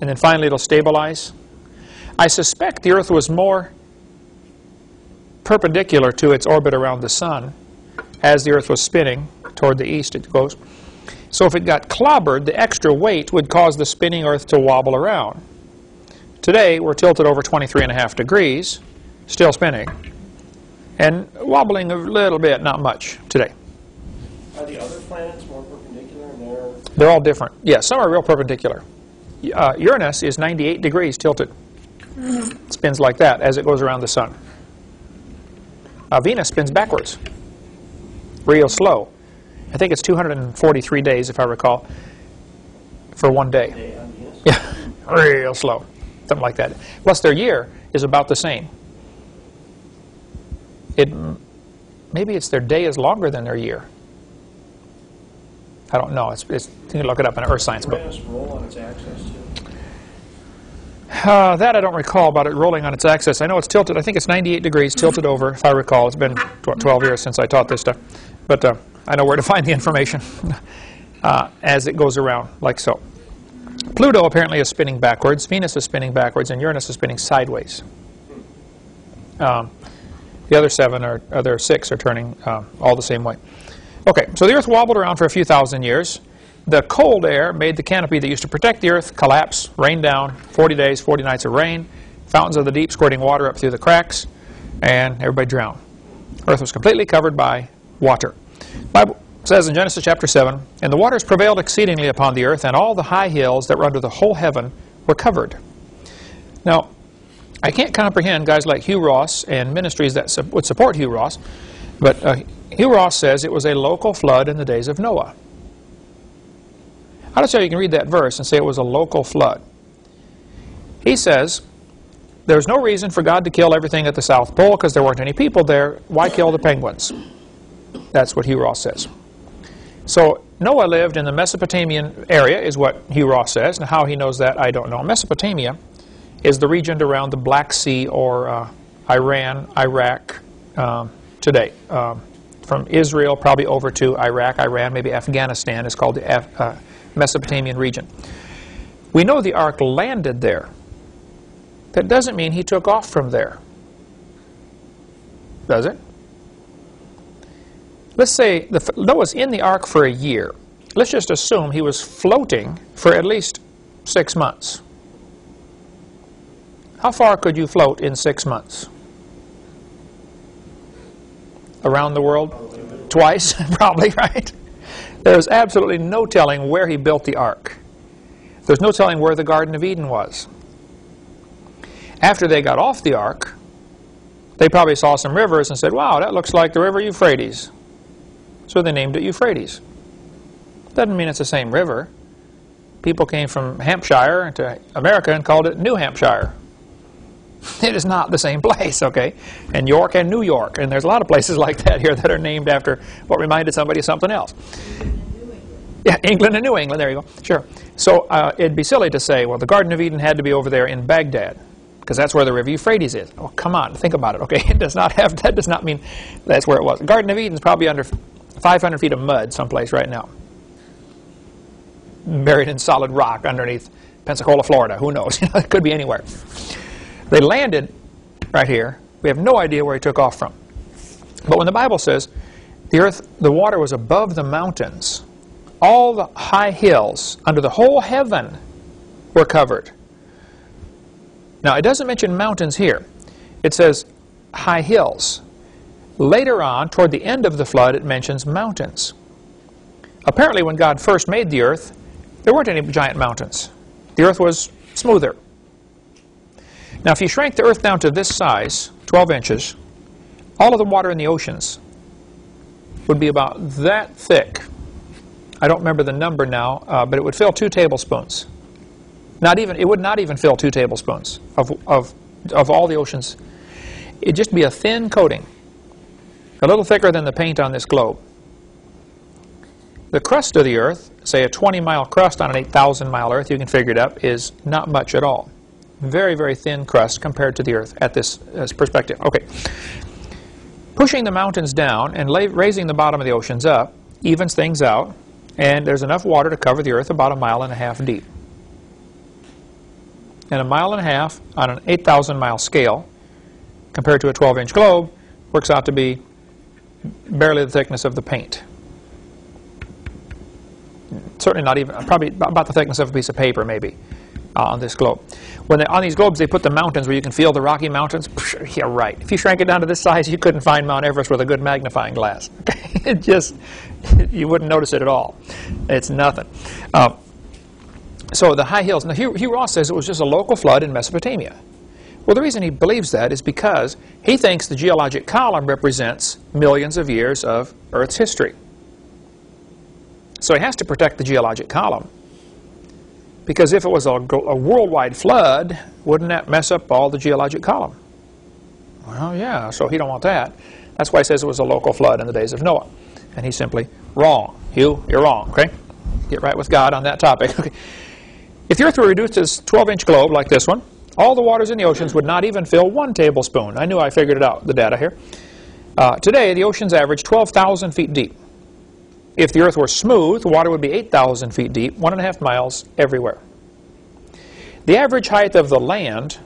and then finally it'll stabilize. I suspect the earth was more perpendicular to its orbit around the sun as the earth was spinning toward the east it goes. So if it got clobbered, the extra weight would cause the spinning Earth to wobble around. Today, we're tilted over 23 and a half degrees, still spinning, and wobbling a little bit, not much today. Are the other planets more perpendicular in their... They're all different. Yeah, some are real perpendicular. Uh, Uranus is 98 degrees tilted. It spins like that as it goes around the sun. Uh, Venus spins backwards, real slow. I think it's 243 days, if I recall, for one day. Yeah, real slow, something like that. Plus, their year is about the same. It maybe it's their day is longer than their year. I don't know. It's, it's you can look it up in an Earth science book. roll on its axis too? Uh, that I don't recall about it rolling on its axis. I know it's tilted. I think it's 98 degrees tilted over, if I recall. It's been 12 years since I taught this stuff. But uh, I know where to find the information uh, as it goes around, like so. Pluto apparently is spinning backwards, Venus is spinning backwards, and Uranus is spinning sideways. Um, the other seven, or other six, are turning uh, all the same way. Okay, so the Earth wobbled around for a few thousand years. The cold air made the canopy that used to protect the Earth collapse, rain down, 40 days, 40 nights of rain, fountains of the deep squirting water up through the cracks, and everybody drowned. Earth was completely covered by water. Bible says in Genesis chapter 7, And the waters prevailed exceedingly upon the earth, and all the high hills that were under the whole heaven were covered. Now, I can't comprehend guys like Hugh Ross and ministries that su would support Hugh Ross, but uh, Hugh Ross says it was a local flood in the days of Noah. How does you can read that verse and say it was a local flood? He says, there's no reason for God to kill everything at the South Pole because there weren't any people there. Why kill the penguins? That's what Hugh Ross says. So Noah lived in the Mesopotamian area, is what Hugh Ross says. Now, how he knows that, I don't know. Mesopotamia is the region around the Black Sea or uh, Iran, Iraq um, today. Um, from Israel probably over to Iraq, Iran, maybe Afghanistan is called the Af uh, Mesopotamian region. We know the ark landed there. That doesn't mean he took off from there. Does it? Let's say the, Noah's in the ark for a year. Let's just assume he was floating for at least six months. How far could you float in six months? Around the world? Twice, probably, right? There's absolutely no telling where he built the ark. There's no telling where the Garden of Eden was. After they got off the ark, they probably saw some rivers and said, wow, that looks like the river Euphrates. So they named it Euphrates. Doesn't mean it's the same river. People came from Hampshire to America and called it New Hampshire. It is not the same place, okay? And York and New York. And there's a lot of places like that here that are named after what reminded somebody of something else. Yeah, England and New England. There you go. Sure. So uh, it'd be silly to say, well, the Garden of Eden had to be over there in Baghdad because that's where the river Euphrates is. Oh, come on, think about it. Okay, it does not have that. Does not mean that's where it was. The Garden of Eden is probably under 500 feet of mud someplace right now, buried in solid rock underneath Pensacola, Florida. Who knows? it could be anywhere. They landed right here. We have no idea where he took off from. But when the Bible says the earth, the water was above the mountains, all the high hills under the whole heaven were covered. Now, it doesn't mention mountains here. It says high hills. Later on, toward the end of the flood, it mentions mountains. Apparently, when God first made the earth, there weren't any giant mountains. The earth was smoother. Now, if you shrank the earth down to this size, 12 inches, all of the water in the oceans would be about that thick. I don't remember the number now, uh, but it would fill two tablespoons. Not even, it would not even fill two tablespoons of, of, of all the oceans. It'd just be a thin coating, a little thicker than the paint on this globe. The crust of the Earth, say a 20-mile crust on an 8,000-mile Earth, you can figure it up, is not much at all. Very, very thin crust compared to the Earth at this, this perspective. Okay. Pushing the mountains down and raising the bottom of the oceans up evens things out, and there's enough water to cover the Earth about a mile and a half deep and a mile and a half on an 8,000 mile scale compared to a 12 inch globe works out to be barely the thickness of the paint. Certainly not even, probably about the thickness of a piece of paper maybe uh, on this globe. When they, on these globes they put the mountains where you can feel the Rocky Mountains. Yeah, right. If you shrank it down to this size, you couldn't find Mount Everest with a good magnifying glass. it just, you wouldn't notice it at all. It's nothing. Uh, so the high hills. Now Hugh, Hugh Ross says it was just a local flood in Mesopotamia. Well, the reason he believes that is because he thinks the geologic column represents millions of years of Earth's history. So he has to protect the geologic column. Because if it was a, a worldwide flood, wouldn't that mess up all the geologic column? Well, yeah, so he don't want that. That's why he says it was a local flood in the days of Noah. And he's simply wrong. Hugh, you're wrong, okay? Get right with God on that topic. Okay. If the Earth were reduced to a 12-inch globe like this one, all the waters in the oceans would not even fill one tablespoon. I knew I figured it out, the data here. Uh, today, the oceans average 12,000 feet deep. If the Earth were smooth, the water would be 8,000 feet deep, one and a half miles everywhere. The average height of the land,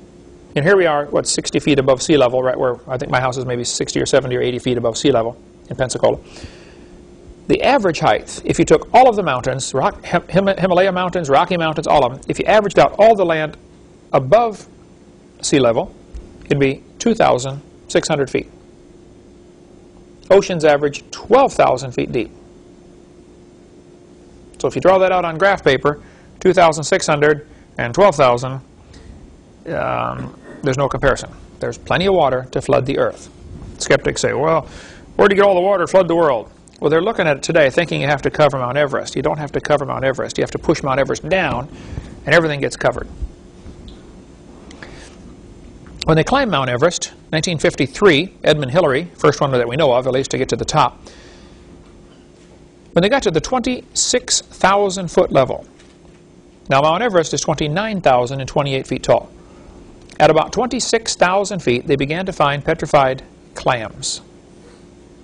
and here we are, what, 60 feet above sea level, right where I think my house is maybe 60 or 70 or 80 feet above sea level in Pensacola. The average height, if you took all of the mountains, Rock, Him Himalaya mountains, Rocky mountains, all of them, if you averaged out all the land above sea level, it'd be 2,600 feet. Oceans average 12,000 feet deep. So if you draw that out on graph paper, 2,600 and 12,000, um, there's no comparison. There's plenty of water to flood the earth. Skeptics say, well, where do you get all the water to flood the world? Well, they're looking at it today thinking you have to cover Mount Everest. You don't have to cover Mount Everest. You have to push Mount Everest down, and everything gets covered. When they climbed Mount Everest, 1953, Edmund Hillary, first one that we know of, at least to get to the top, when they got to the 26,000 foot level, now Mount Everest is 29,028 feet tall. At about 26,000 feet, they began to find petrified clams,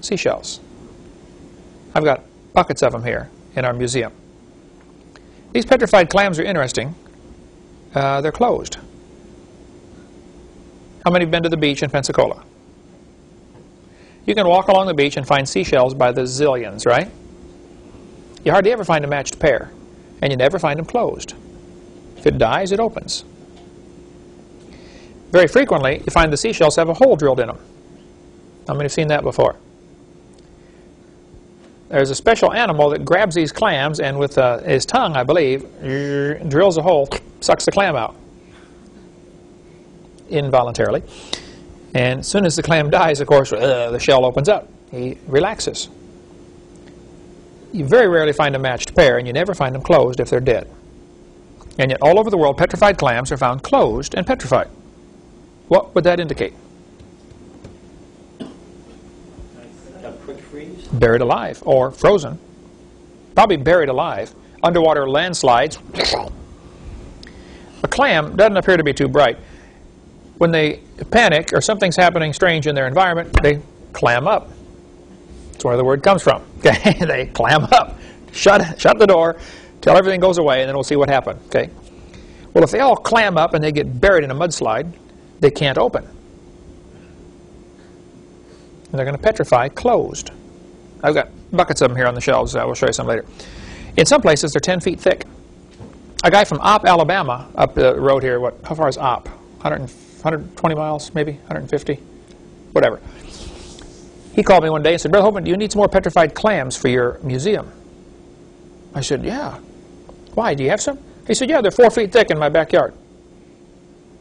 seashells. I've got buckets of them here in our museum. These petrified clams are interesting. Uh, they're closed. How many have been to the beach in Pensacola? You can walk along the beach and find seashells by the zillions, right? You hardly ever find a matched pair, and you never find them closed. If it dies, it opens. very frequently you find the seashells have a hole drilled in them. How many have seen that before? There's a special animal that grabs these clams and with uh, his tongue, I believe, drills a hole, sucks the clam out involuntarily. And as soon as the clam dies, of course, uh, the shell opens up. He relaxes. You very rarely find a matched pair, and you never find them closed if they're dead. And yet, all over the world, petrified clams are found closed and petrified. What would that indicate? A quick freeze? Buried alive or frozen. Probably buried alive. Underwater landslides. A clam doesn't appear to be too bright. When they panic or something's happening strange in their environment, they clam up. That's where the word comes from. Okay, they clam up. Shut, shut the door, till everything goes away, and then we'll see what happened. Okay. Well, if they all clam up and they get buried in a mudslide, they can't open. And they're going to petrify closed. I've got buckets of them here on the shelves. I will show you some later. In some places, they're 10 feet thick. A guy from Opp, Alabama, up the road here, what? How far is Opp? 100, 120 miles, maybe 150, whatever. He called me one day and said, Brother Hovind, do you need some more petrified clams for your museum? I said, yeah. Why? Do you have some? He said, yeah, they're four feet thick in my backyard.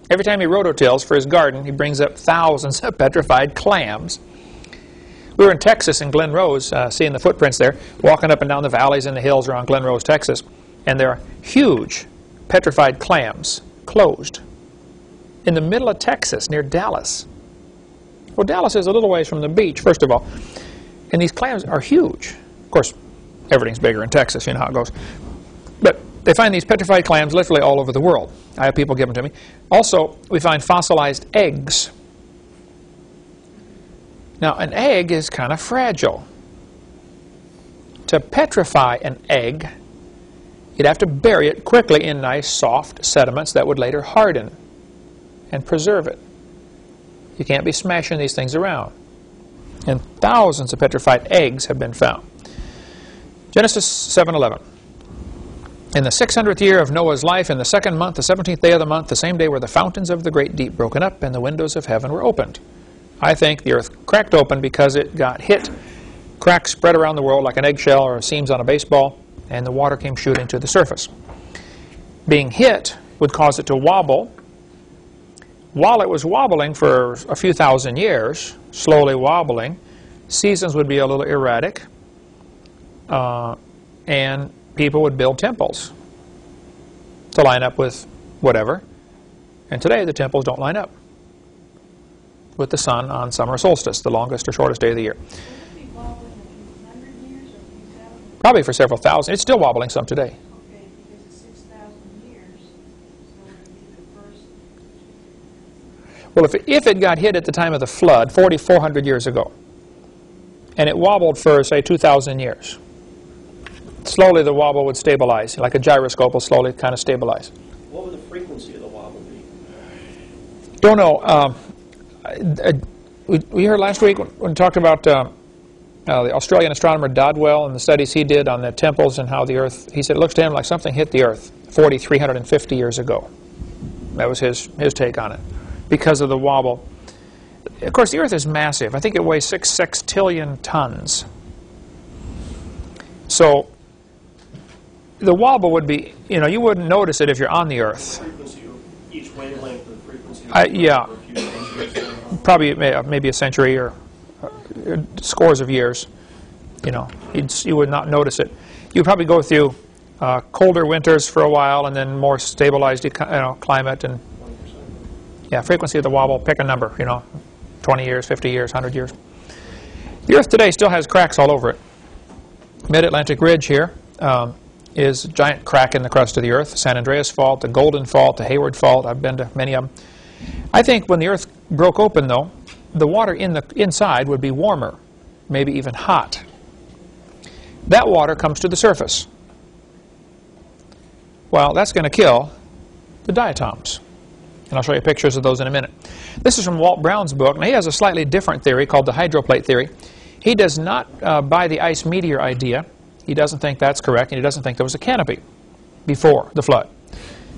Every time he rototills for his garden, he brings up thousands of petrified clams. We were in Texas in Glen Rose, uh, seeing the footprints there, walking up and down the valleys and the hills around Glen Rose, Texas, and there are huge petrified clams closed in the middle of Texas near Dallas. Well, Dallas is a little ways from the beach, first of all, and these clams are huge. Of course, everything's bigger in Texas, you know how it goes. But they find these petrified clams literally all over the world. I have people give them to me. Also, we find fossilized eggs now, an egg is kind of fragile. To petrify an egg, you'd have to bury it quickly in nice, soft sediments that would later harden and preserve it. You can't be smashing these things around. And thousands of petrified eggs have been found. Genesis 7.11 In the 600th year of Noah's life, in the second month, the 17th day of the month, the same day were the fountains of the great deep broken up, and the windows of heaven were opened. I think the earth cracked open because it got hit. Cracks spread around the world like an eggshell or seams on a baseball, and the water came shooting to the surface. Being hit would cause it to wobble. While it was wobbling for a few thousand years, slowly wobbling, seasons would be a little erratic, uh, and people would build temples to line up with whatever. And today the temples don't line up with the sun on summer solstice, the longest or shortest day of the year. Probably for several thousand. It's still wobbling some today. Well, if it, if it got hit at the time of the flood, 4,400 years ago, and it wobbled for, say, 2,000 years, slowly the wobble would stabilize, like a gyroscope will slowly kind of stabilize. What would the frequency of the wobble be? Don't know. Um, we, we heard last week when, when we talked about uh, uh, the Australian astronomer Dodwell and the studies he did on the temples and how the Earth, he said it looks to him like something hit the Earth 4,350 years ago. That was his, his take on it because of the wobble. Of course, the Earth is massive. I think it weighs six sextillion tons. So the wobble would be, you know, you wouldn't notice it if you're on the Earth. Frequency of each wavelength of the frequency of I- yeah. for a few years. probably maybe a century or uh, scores of years. You know, you'd, you would not notice it. You'd probably go through uh, colder winters for a while and then more stabilized you know, climate and 20%. Yeah, frequency of the wobble. Pick a number. You know, 20 years, 50 years, 100 years. The Earth today still has cracks all over it. Mid-Atlantic Ridge here um, is a giant crack in the crust of the Earth. San Andreas Fault, the Golden Fault, the Hayward Fault. I've been to many of them. I think when the Earth broke open, though, the water in the inside would be warmer, maybe even hot. That water comes to the surface. Well, that's going to kill the diatoms. And I'll show you pictures of those in a minute. This is from Walt Brown's book. Now, he has a slightly different theory called the hydroplate theory. He does not uh, buy the ice meteor idea. He doesn't think that's correct, and he doesn't think there was a canopy before the flood.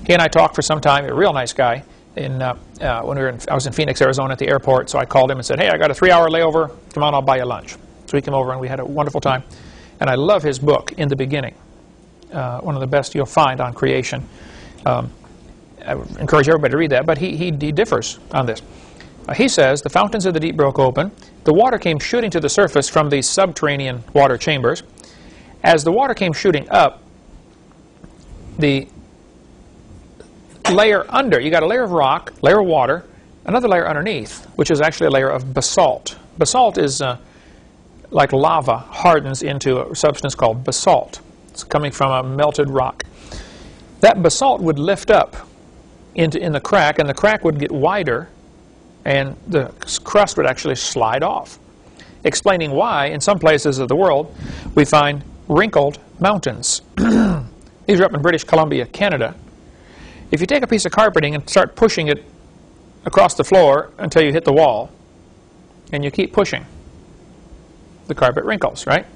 He and I talked for some time. A real nice guy. in, uh, uh, when we were in, I was in Phoenix, Arizona at the airport, so I called him and said, hey, I got a three-hour layover. Come on, I'll buy you lunch. So he came over and we had a wonderful time. And I love his book, In the Beginning, uh, one of the best you'll find on creation. Um, I encourage everybody to read that, but he, he, he differs on this. Uh, he says, the fountains of the deep broke open. The water came shooting to the surface from these subterranean water chambers. As the water came shooting up, the layer under, you got a layer of rock, layer of water, another layer underneath, which is actually a layer of basalt. Basalt is uh, like lava hardens into a substance called basalt. It's coming from a melted rock. That basalt would lift up into in the crack, and the crack would get wider, and the crust would actually slide off. Explaining why, in some places of the world, we find wrinkled mountains. These are up in British Columbia, Canada. If you take a piece of carpeting and start pushing it across the floor until you hit the wall, and you keep pushing, the carpet wrinkles, right?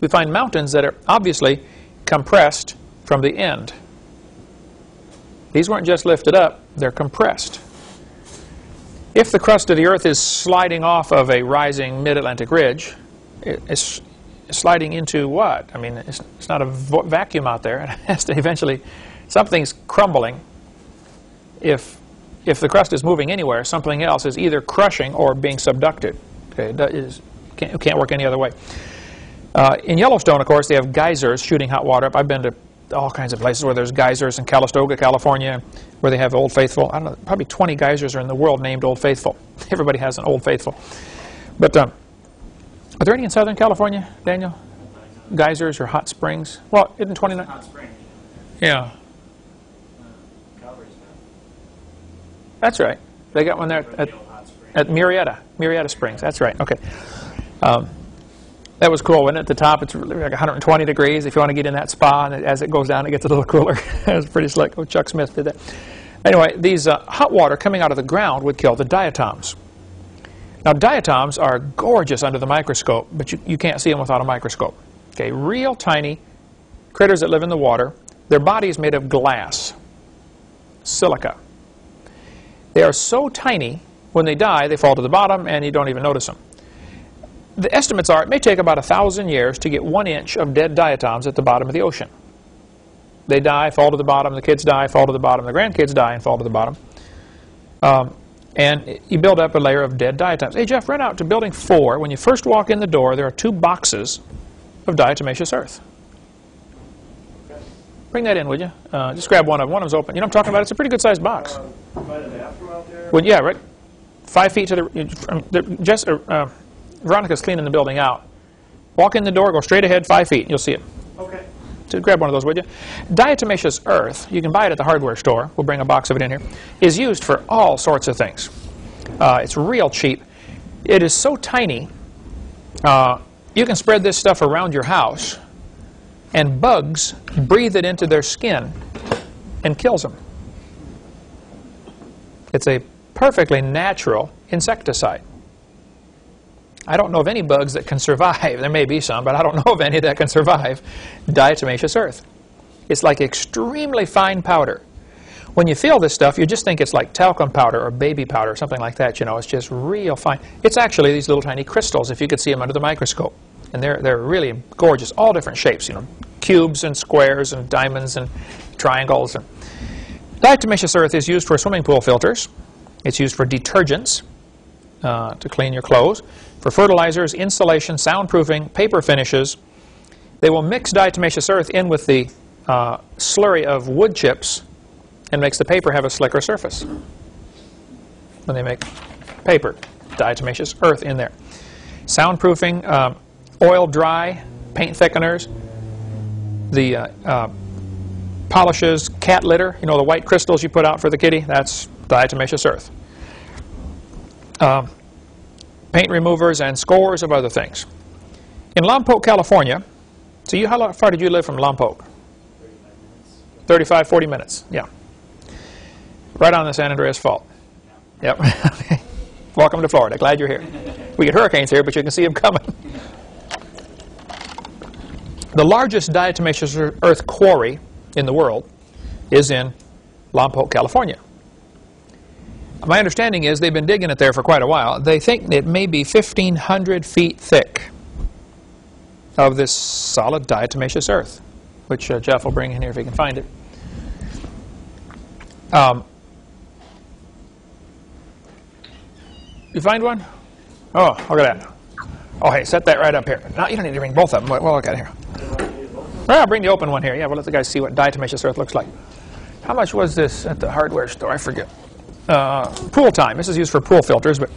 We find mountains that are obviously compressed from the end. These weren't just lifted up, they're compressed. If the crust of the earth is sliding off of a rising mid-Atlantic ridge, it's sliding into what? I mean, it's, not a vacuum out there. It has to eventually, something's crumbling. If, if the crust is moving anywhere, something else is either crushing or being subducted. Okay, it is, can't, can't work any other way. Uh, in Yellowstone, of course, they have geysers shooting hot water up. I've been to all kinds of places where there's geysers in Calistoga, California, where they have Old Faithful. I don't know, probably 20 geysers are in the world named Old Faithful. Everybody has an Old Faithful. But um, are there any in Southern California, Daniel? Geysers or hot springs? Well, isn't 29? Hot spring. Yeah, that's right. They got one there at, at Murrieta, Murrieta Springs. That's right. Okay. Um, that was cool. Wasn't it? At the top, it's really like 120 degrees. If you want to get in that spa, and as it goes down, it gets a little cooler. it was pretty slick. Oh, Chuck Smith did that. Anyway, these uh, hot water coming out of the ground would kill the diatoms. Now, diatoms are gorgeous under the microscope, but you, you can't see them without a microscope. Okay, real tiny critters that live in the water. Their body is made of glass, silica. They are so tiny, when they die, they fall to the bottom, and you don't even notice them. The estimates are it may take about a thousand years to get one inch of dead diatoms at the bottom of the ocean. They die, fall to the bottom, the kids die, fall to the bottom, the grandkids die and fall to the bottom. Um, and you build up a layer of dead diatoms. Hey, Jeff, run out to building four. When you first walk in the door, there are two boxes of diatomaceous earth. Bring that in, would you? Uh, just grab one of them. One of them's open. You know what I'm talking about? It's a pretty good-sized box. Um, By the bathroom out there? Well, yeah, right. Five feet to the. From the Jess, uh, uh, Veronica's cleaning the building out. Walk in the door, go straight ahead, five feet. You'll see it. Okay. So grab one of those, would you? Diatomaceous earth, you can buy it at the hardware store. We'll bring a box of it in here. Is used for all sorts of things. Uh, it's real cheap. It is so tiny. Uh, you can spread this stuff around your house, and bugs breathe it into their skin and kills them. It's a perfectly natural insecticide. I don't know of any bugs that can survive. There may be some, but I don't know of any that can survive diatomaceous earth. It's like extremely fine powder. When you feel this stuff, you just think it's like talcum powder or baby powder or something like that. You know, it's just real fine. It's actually these little tiny crystals, if you could see them under the microscope. And they're, they're really gorgeous, all different shapes, you know, cubes and squares and diamonds and triangles. And diatomaceous earth is used for swimming pool filters. It's used for detergents uh, to clean your clothes, for fertilizers, insulation, soundproofing, paper finishes. They will mix diatomaceous earth in with the uh, slurry of wood chips and makes the paper have a slicker surface. When they make paper, diatomaceous earth in there. Soundproofing, um, oil dry, paint thickeners, the uh, uh, polishes, cat litter, you know, the white crystals you put out for the kitty, that's diatomaceous earth. Um, paint removers, and scores of other things. In Lompoc, California, so you, how far did you live from Lompoc? 35, 40 minutes, yeah. Right on the San Andreas Fault. Yep. Welcome to Florida. Glad you're here. We get hurricanes here, but you can see them coming. The largest diatomaceous earth quarry in the world is in Lompoc, California. My understanding is they've been digging it there for quite a while. They think it may be 1,500 feet thick of this solid diatomaceous earth, which uh, Jeff will bring in here if he can find it. Um, you find one? Oh, look at that. Oh, hey, set that right up here. No, you don't need to bring both of them. Well, look at here. Well, I'll bring the open one here. Yeah, we'll let the guys see what diatomaceous earth looks like. How much was this at the hardware store? I forget. Uh, pool time. This is used for pool filters, but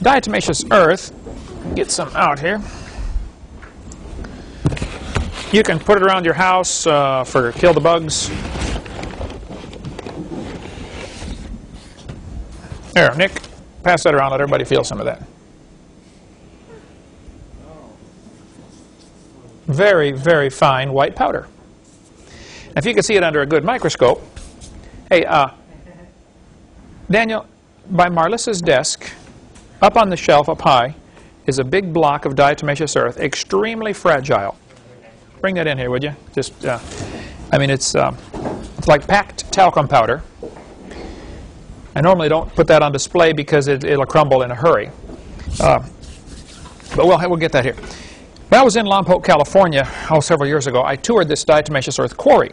diatomaceous earth, get some out here. You can put it around your house uh, for kill the bugs. There, Nick, pass that around. Let everybody feel some of that. Very, very fine white powder. If you can see it under a good microscope, hey, uh, Daniel, by Marlissa's desk, up on the shelf up high, is a big block of diatomaceous earth, extremely fragile. Bring that in here, would you? Just, uh, I mean, it's, um, it's like packed talcum powder. I normally don't put that on display because it, it'll crumble in a hurry. Uh, but we'll, we'll get that here. When I was in Lompoc, California, oh, several years ago, I toured this diatomaceous earth quarry.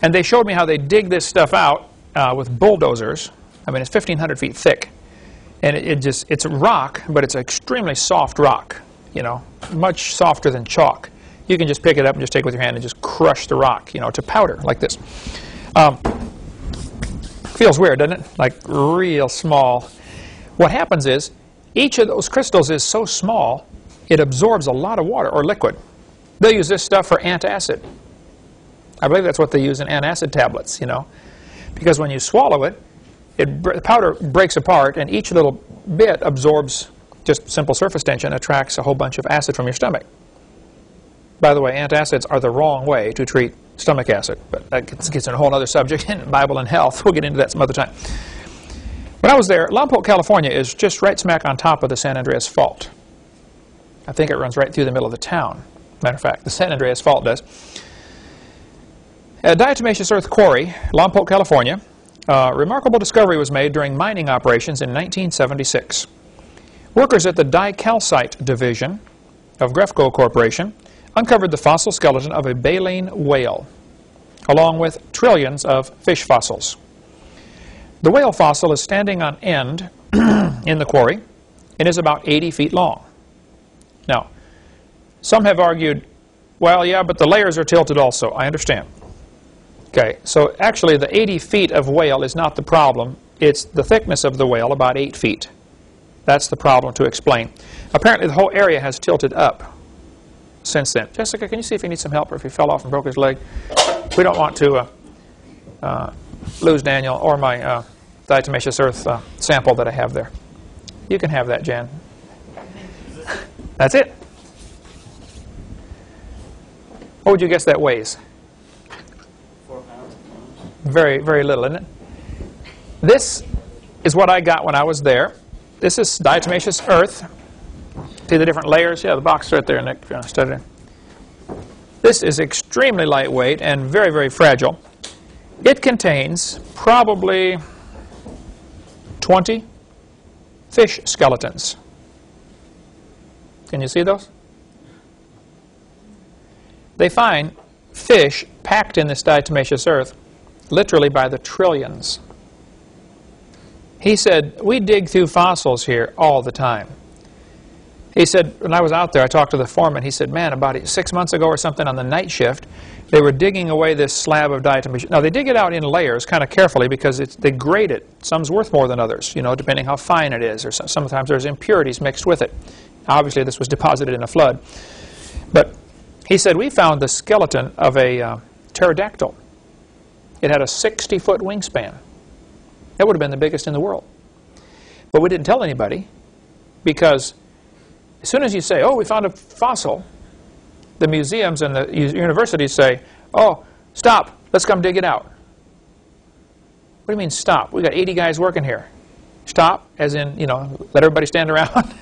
And they showed me how they dig this stuff out uh, with bulldozers. I mean, it's 1,500 feet thick. And it, it just, it's rock, but it's extremely soft rock, you know, much softer than chalk. You can just pick it up and just take it with your hand and just crush the rock, you know, to powder like this. Um, feels weird, doesn't it? Like real small. What happens is each of those crystals is so small, it absorbs a lot of water or liquid. They'll use this stuff for antacid. I believe that's what they use in antacid tablets, you know, because when you swallow it, it the powder breaks apart, and each little bit absorbs just simple surface tension, attracts a whole bunch of acid from your stomach. By the way, antacids are the wrong way to treat stomach acid, but that gets, gets in a whole other subject in Bible and health. We'll get into that some other time. When I was there, Lompoc, California is just right smack on top of the San Andreas Fault. I think it runs right through the middle of the town. Matter of fact, the San Andreas Fault does. At Diatomaceous Earth Quarry, Lompoc, California, a remarkable discovery was made during mining operations in 1976. Workers at the Dicalite Division of Grefco Corporation uncovered the fossil skeleton of a baleen whale, along with trillions of fish fossils. The whale fossil is standing on end in the quarry and is about 80 feet long. Now, some have argued, well, yeah, but the layers are tilted also. I understand. Okay, so actually the 80 feet of whale is not the problem. It's the thickness of the whale, about 8 feet. That's the problem to explain. Apparently the whole area has tilted up since then. Jessica, can you see if he needs some help or if he fell off and broke his leg? We don't want to uh, uh, lose Daniel or my uh, diatomaceous earth uh, sample that I have there. You can have that, Jan. That's it. What would you guess that weighs? Very, very little, isn't it? This is what I got when I was there. This is diatomaceous earth. See the different layers? Yeah, the box right there, Nick, if you. This is extremely lightweight and very, very fragile. It contains probably 20 fish skeletons. Can you see those? They find fish packed in this diatomaceous earth literally by the trillions. He said, we dig through fossils here all the time. He said, when I was out there, I talked to the foreman. He said, man, about six months ago or something on the night shift, they were digging away this slab of diatomaceous. Now, they dig it out in layers kind of carefully because it's, they grade it. Some's worth more than others, you know, depending how fine it is. Or some, sometimes there's impurities mixed with it. Obviously, this was deposited in a flood. But he said, we found the skeleton of a uh, pterodactyl. It had a 60-foot wingspan. That would have been the biggest in the world. But we didn't tell anybody because as soon as you say, oh, we found a fossil, the museums and the universities say, oh, stop, let's come dig it out. What do you mean stop? We've got 80 guys working here. Stop, as in, you know, let everybody stand around.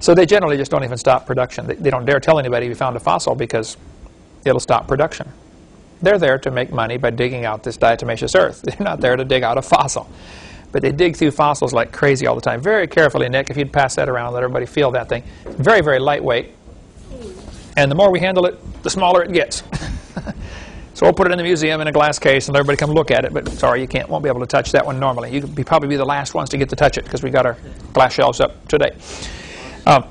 so they generally just don't even stop production. They, they don't dare tell anybody we found a fossil because it'll stop production. They're there to make money by digging out this diatomaceous earth. They're not there to dig out a fossil. But they dig through fossils like crazy all the time. Very carefully, Nick, if you'd pass that around, let everybody feel that thing. Very, very lightweight. And the more we handle it, the smaller it gets. so we'll put it in the museum in a glass case and everybody come look at it. But sorry, you can't, won't be able to touch that one normally. You'd be, probably be the last ones to get to touch it because we got our glass shelves up today. Um,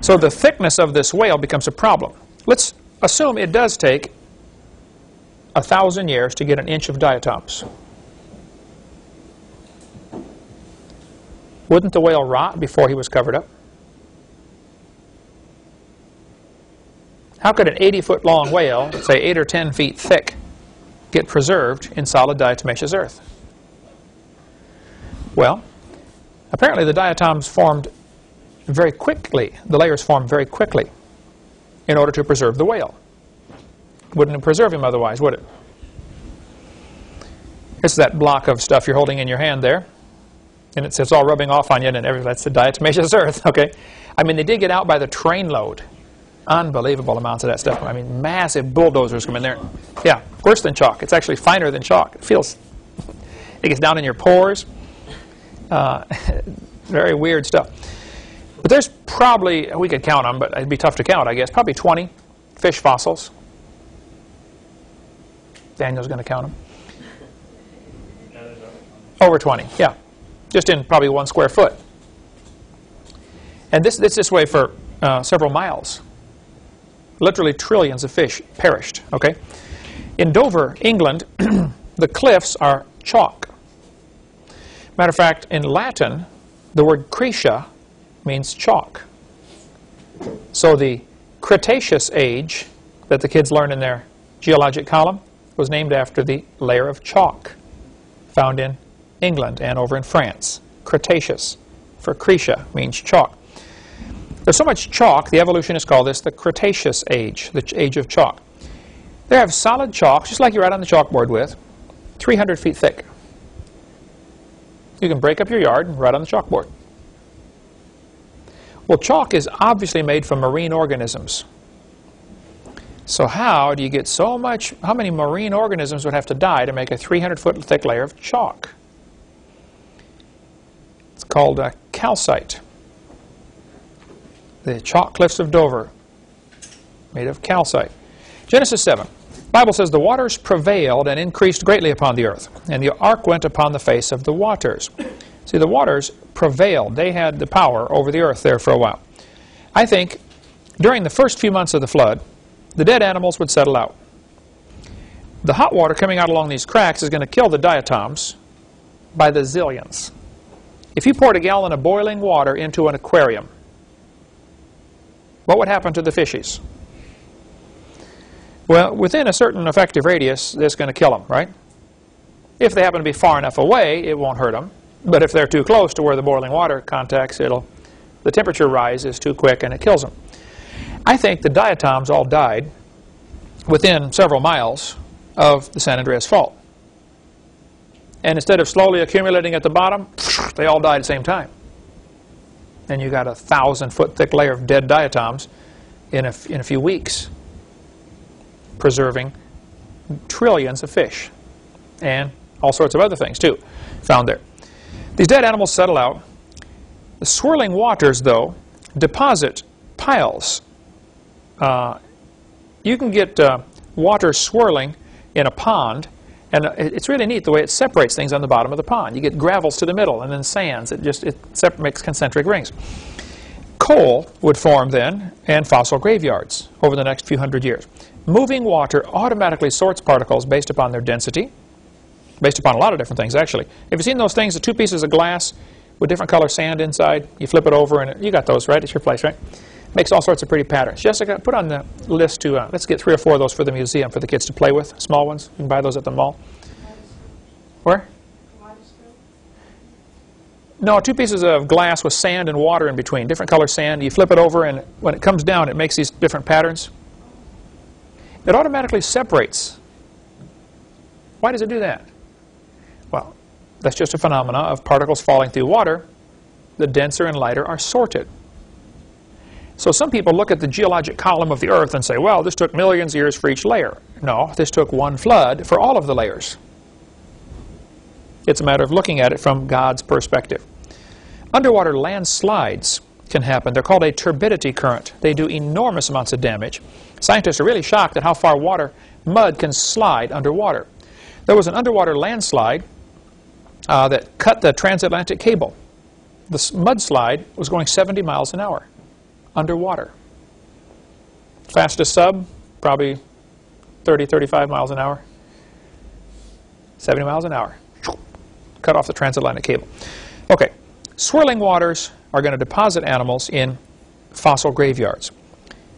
so the thickness of this whale becomes a problem. Let's assume it does take a thousand years to get an inch of diatoms. Wouldn't the whale rot before he was covered up? How could an 80-foot long whale, say 8 or 10 feet thick, get preserved in solid diatomaceous earth? Well, apparently the diatoms formed very quickly. The layers formed very quickly in order to preserve the whale. Wouldn't preserve him otherwise, would it? It's that block of stuff you're holding in your hand there. And it's, it's all rubbing off on you, and everything. that's the diatomaceous earth, okay? I mean, they dig it out by the trainload. Unbelievable amounts of that stuff. I mean, massive bulldozers come in there. Yeah, worse than chalk. It's actually finer than chalk. It feels, it gets down in your pores. Uh, very weird stuff. But there's probably, we could count them, but it'd be tough to count, I guess, probably 20 fish fossils. Daniel's going to count them. Over 20, yeah. Just in probably one square foot. And this, this this way for uh, several miles. Literally trillions of fish perished, okay? In Dover, England, the cliffs are chalk. Matter of fact, in Latin, the word Cretia means chalk. So the Cretaceous age that the kids learn in their geologic column was named after the layer of chalk found in England and over in France. Cretaceous for Cretia means chalk. There's so much chalk, the evolutionists call this the Cretaceous age, the age of chalk. They have solid chalk, just like you write on the chalkboard with, 300 feet thick. You can break up your yard and write on the chalkboard. Well, chalk is obviously made from marine organisms. So how do you get so much, how many marine organisms would have to die to make a 300 foot thick layer of chalk? It's called a calcite. The chalk cliffs of Dover, made of calcite. Genesis 7. Bible says, The waters prevailed and increased greatly upon the earth, and the ark went upon the face of the waters. See, the waters prevailed. They had the power over the earth there for a while. I think during the first few months of the flood, the dead animals would settle out. The hot water coming out along these cracks is going to kill the diatoms by the zillions. If you poured a gallon of boiling water into an aquarium, what would happen to the fishies? Well, within a certain effective radius, it's going to kill them, right? If they happen to be far enough away, it won't hurt them. But if they're too close to where the boiling water contacts, it'll the temperature rise is too quick and it kills them. I think the diatoms all died within several miles of the San Andreas Fault. And instead of slowly accumulating at the bottom, they all died at the same time. And you got a thousand foot thick layer of dead diatoms in a, in a few weeks, preserving trillions of fish and all sorts of other things too found there. These dead animals settle out. The swirling waters, though, deposit piles. Uh, you can get uh, water swirling in a pond, and uh, it's really neat the way it separates things on the bottom of the pond. You get gravels to the middle, and then sands. It just it makes concentric rings. Coal would form then, and fossil graveyards over the next few hundred years. Moving water automatically sorts particles based upon their density, based upon a lot of different things, actually. Have you seen those things, the two pieces of glass with different color sand inside? You flip it over, and it, you got those, right? It's your place, right? Makes all sorts of pretty patterns. Jessica, put on the list to, uh, let's get three or four of those for the museum for the kids to play with, small ones. You can buy those at the mall. Where? No, two pieces of glass with sand and water in between, different color sand. You flip it over, and when it comes down, it makes these different patterns. It automatically separates. Why does it do that? Well, that's just a phenomena of particles falling through water. The denser and lighter are sorted. So some people look at the geologic column of the Earth and say, well, this took millions of years for each layer. No, this took one flood for all of the layers. It's a matter of looking at it from God's perspective. Underwater landslides can happen. They're called a turbidity current. They do enormous amounts of damage. Scientists are really shocked at how far water, mud can slide underwater. There was an underwater landslide uh, that cut the transatlantic cable. The mudslide was going 70 miles an hour underwater. Fastest sub, probably 30, 35 miles an hour. 70 miles an hour. Cut off the transatlantic cable. Okay, swirling waters are going to deposit animals in fossil graveyards.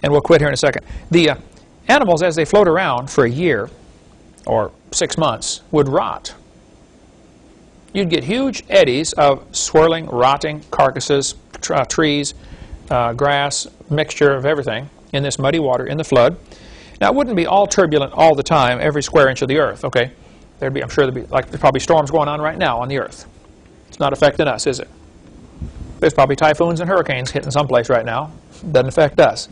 And we'll quit here in a second. The uh, animals, as they float around for a year or six months, would rot. You'd get huge eddies of swirling, rotting carcasses, uh, trees, uh, grass, mixture of everything in this muddy water in the flood. Now, it wouldn't be all turbulent all the time, every square inch of the earth, okay? There'd be, I'm sure there'd be, like, there's probably storms going on right now on the earth. It's not affecting us, is it? There's probably typhoons and hurricanes hitting someplace right now. Doesn't affect us.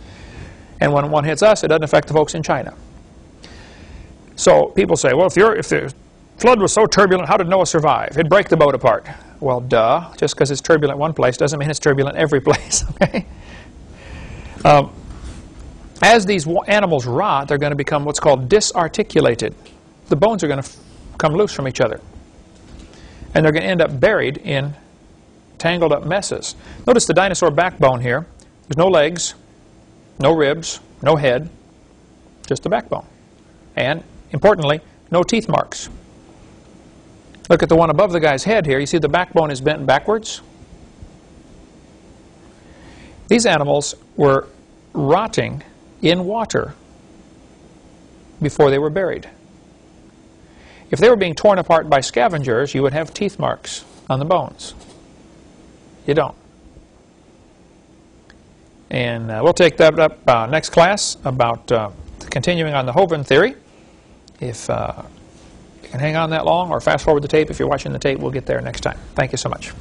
And when one hits us, it doesn't affect the folks in China. So people say, well, if, if the flood was so turbulent, how did Noah survive? It'd break the boat apart. Well, duh. Just because it's turbulent one place doesn't mean it's turbulent every place, okay? Um, as these animals rot, they're going to become what's called disarticulated. The bones are going to come loose from each other. And they're going to end up buried in tangled up messes. Notice the dinosaur backbone here. There's no legs, no ribs, no head, just the backbone. And, importantly, no teeth marks. Look at the one above the guy's head here. You see the backbone is bent backwards? These animals were rotting in water before they were buried. If they were being torn apart by scavengers, you would have teeth marks on the bones. You don't. And uh, we'll take that up uh, next class about uh, continuing on the Hovind theory. If can hang on that long or fast forward the tape, if you're watching the tape, we'll get there next time. Thank you so much.